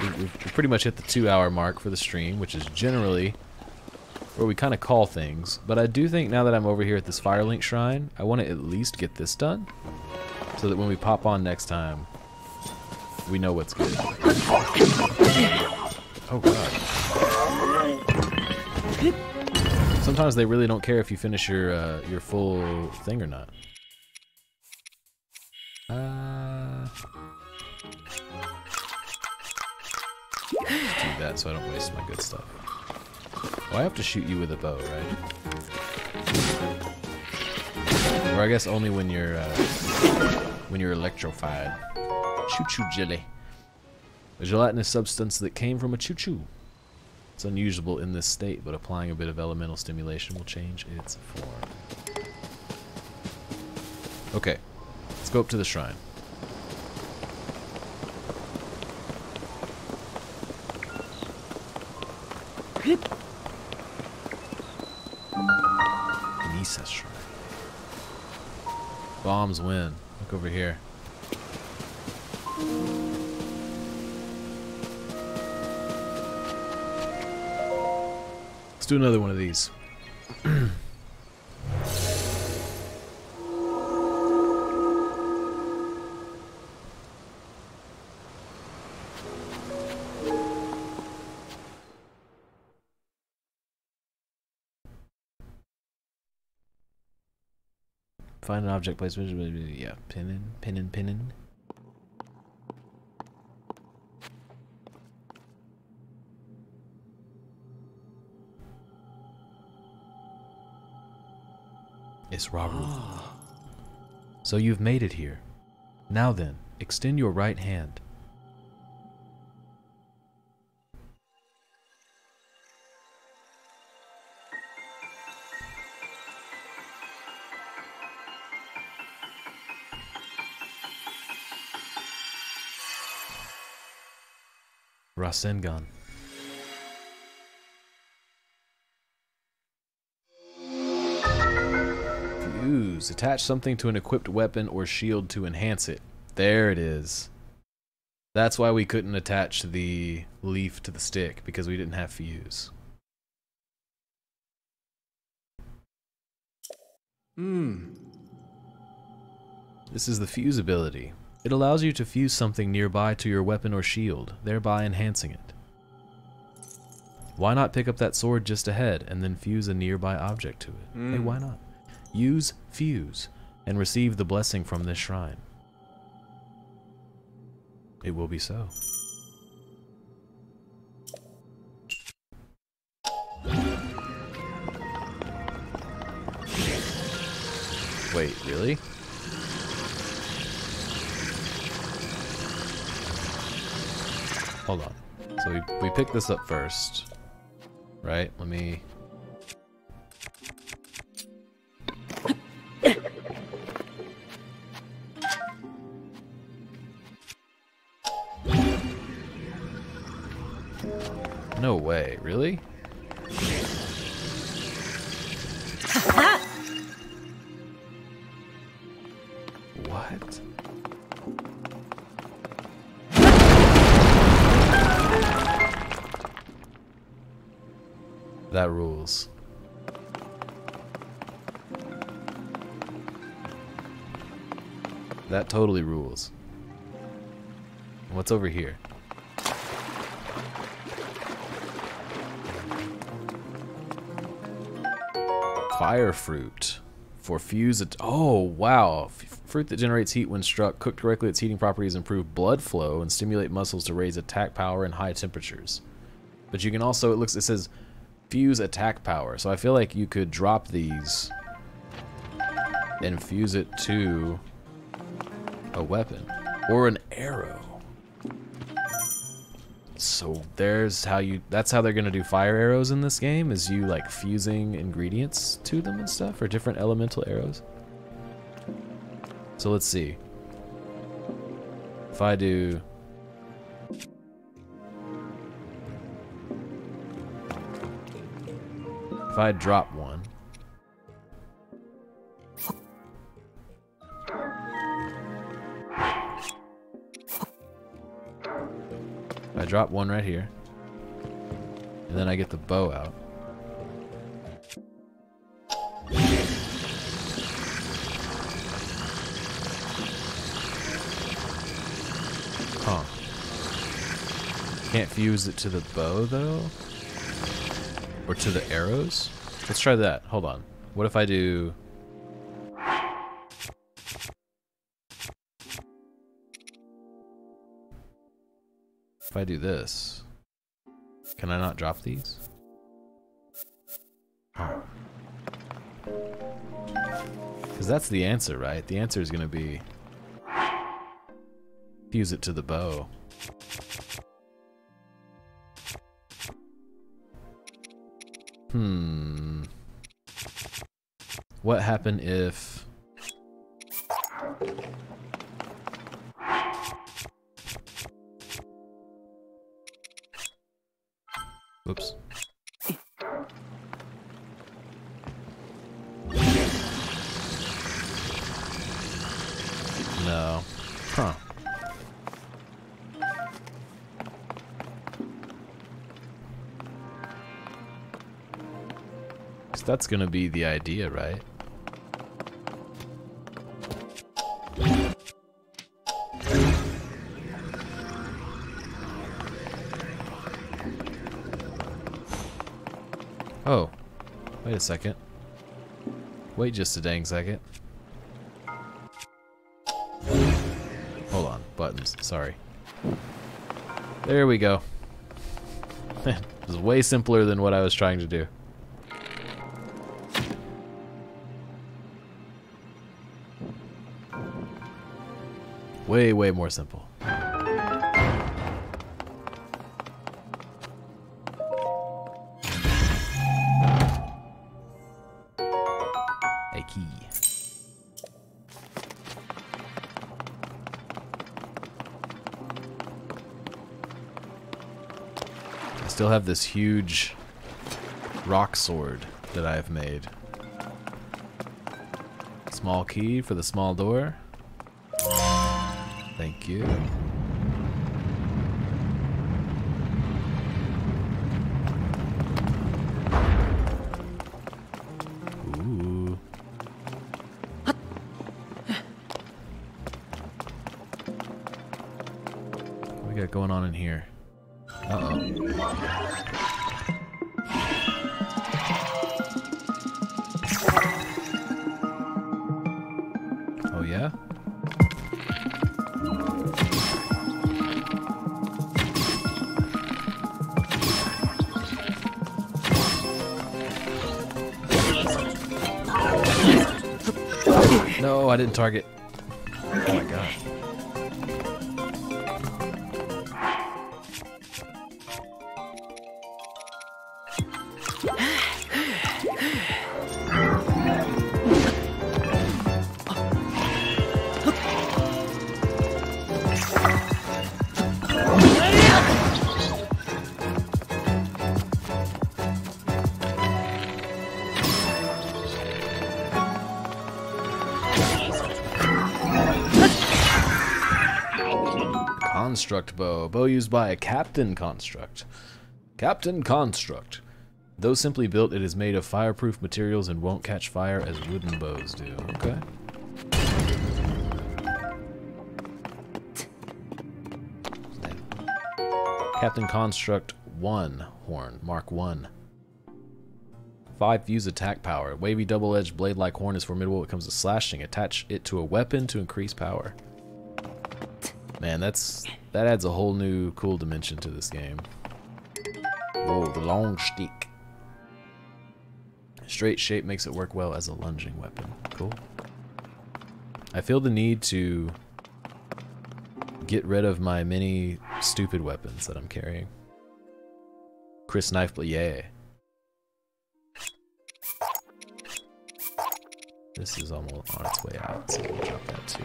we- We've pretty much hit the two hour mark for the stream, which is generally where we kind of call things. But I do think now that I'm over here at this Firelink Shrine, I want to at least get this done. So that when we pop on next time, we know what's good. Oh god. Sometimes they really don't care if you finish your uh, your full thing or not. So I don't waste my good stuff. Well, I have to shoot you with a bow, right? Or I guess only when you're uh, when you're electrified. Chuchu jelly. A gelatinous substance that came from a Chuchu. It's unusable in this state, but applying a bit of elemental stimulation will change its form. Okay, let's go up to the shrine. Nisa's shrine. Bombs win. Look over here. Let's do another one of these. Find an object place. Yeah, pinning, pinning, pinning. It's Rauru. so you've made it here. Now then, extend your right hand. Rasengan. Fuse. Attach something to an equipped weapon or shield to enhance it. There it is. That's why we couldn't attach the leaf to the stick, because we didn't have fuse. Hmm. This is the fuse ability. It allows you to fuse something nearby to your weapon or shield, thereby enhancing it. Why not pick up that sword just ahead and then fuse a nearby object to it? Hey, Mm. why not? Use fuse and receive the blessing from this shrine. It will be so. Wait, really? Hold on. So we, we pick this up first. Right? Let me... No way, really? That totally rules. What's over here? Fire fruit. For fuse it. Oh, wow. F fruit that generates heat when struck. Cooked correctly, its heating properties improve blood flow and stimulate muscles to raise attack power in high temperatures. But you can also, it looks, it says fuse attack power. So I feel like you could drop these and fuse it to a weapon or an arrow. So there's how you that's how they're going to do fire arrows in this game is you like fusing ingredients to them and stuff or different elemental arrows. So let's see. If I do If I drop one I drop one right here. And then I get the bow out. Huh. Can't fuse it to the bow though? Or to the arrows? Let's try that. Hold on. What if I do... I do this, can I not drop these? Because that's the answer, right? The answer is going to be fuse it to the bow. Hmm. What happened if... That's gonna be the idea, right? Oh, wait a second. Wait just a dang second. Hold on, buttons, sorry. There we go. it was way simpler than what I was trying to do. Way, way more simple. A key. I still have this huge rock sword that I have made. Small key for the small door. Thank you. Ooh. What we got going on in here? Construct bow. Bow used by a Captain Construct. Captain Construct. Though simply built, it is made of fireproof materials and won't catch fire as wooden bows do. Okay. Captain Construct 1 horn, Mark 1. 5 fuse attack power. Wavy double-edged blade-like horn is formidable when it comes to slashing. Attach it to a weapon to increase power. Man, that's that adds a whole new cool dimension to this game. Whoa, the long stick. Straight shape makes it work well as a lunging weapon. Cool. I feel the need to get rid of my many stupid weapons that I'm carrying. Chris knife, but yeah. This is almost on its way out, so we'll drop that too.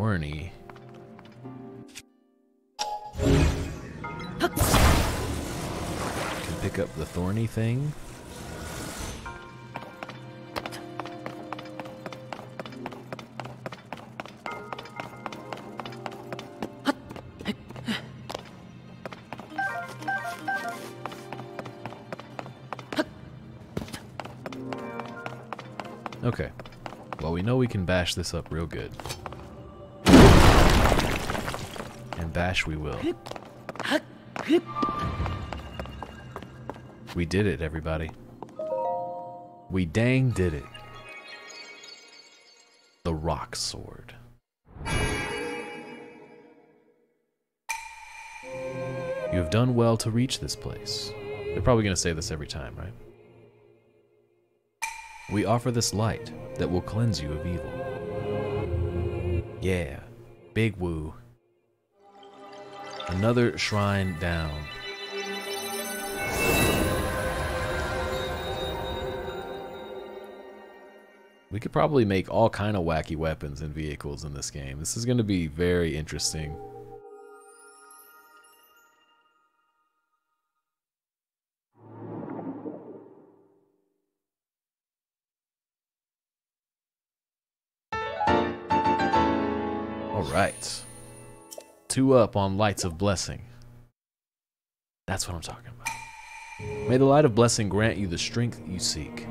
Thorny. Can pick up the thorny thing. Okay. Well, we know we can bash this up real good. We will. We did it, everybody. We dang did it. The rock sword. You have done well to reach this place. They're probably going to say this every time, right? We offer this light that will cleanse you of evil. Yeah, big woo. Another shrine down. We could probably make all kind of wacky weapons and vehicles in this game. This is going to be very interesting. Two up on Lights of Blessing. That's what I'm talking about. May the light of blessing grant you the strength you seek.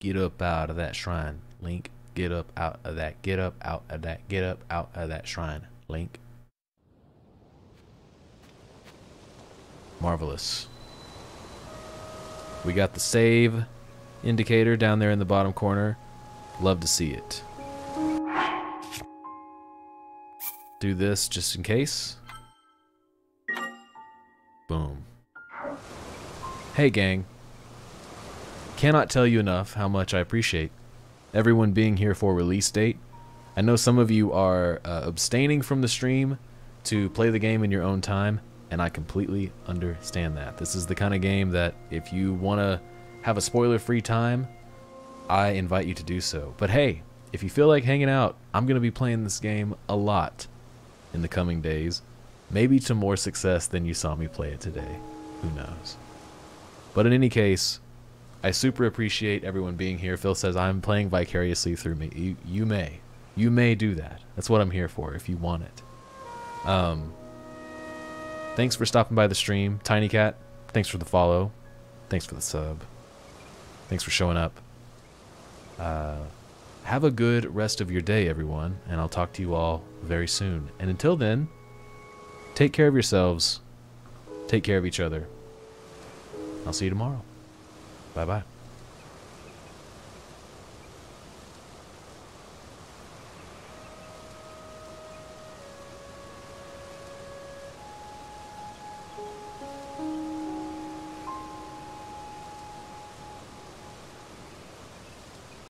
Get up out of that shrine, Link. Get up out of that. Get up out of that. Get up out of that shrine, Link. Marvelous. We got the save indicator down there in the bottom corner. Love to see it. Do this just in case. Boom. Hey gang. Cannot tell you enough how much I appreciate everyone being here for release date. I know some of you are uh, abstaining from the stream to play the game in your own time and I completely understand that. This is the kind of game that if you want to have a spoiler-free time, I invite you to do so. But hey, if you feel like hanging out, I'm going to be playing this game a lot in the coming days. Maybe to more success than you saw me play it today. Who knows? But in any case, I super appreciate everyone being here. Phil says I'm playing vicariously through me. You, you may. You may do that. That's what I'm here for if you want it. Um, Thanks for stopping by the stream. Tiny Cat, thanks for the follow. Thanks for the sub. Thanks for showing up. Uh, have a good rest of your day, everyone, and I'll talk to you all very soon. And until then, take care of yourselves. Take care of each other. I'll see you tomorrow. Bye bye.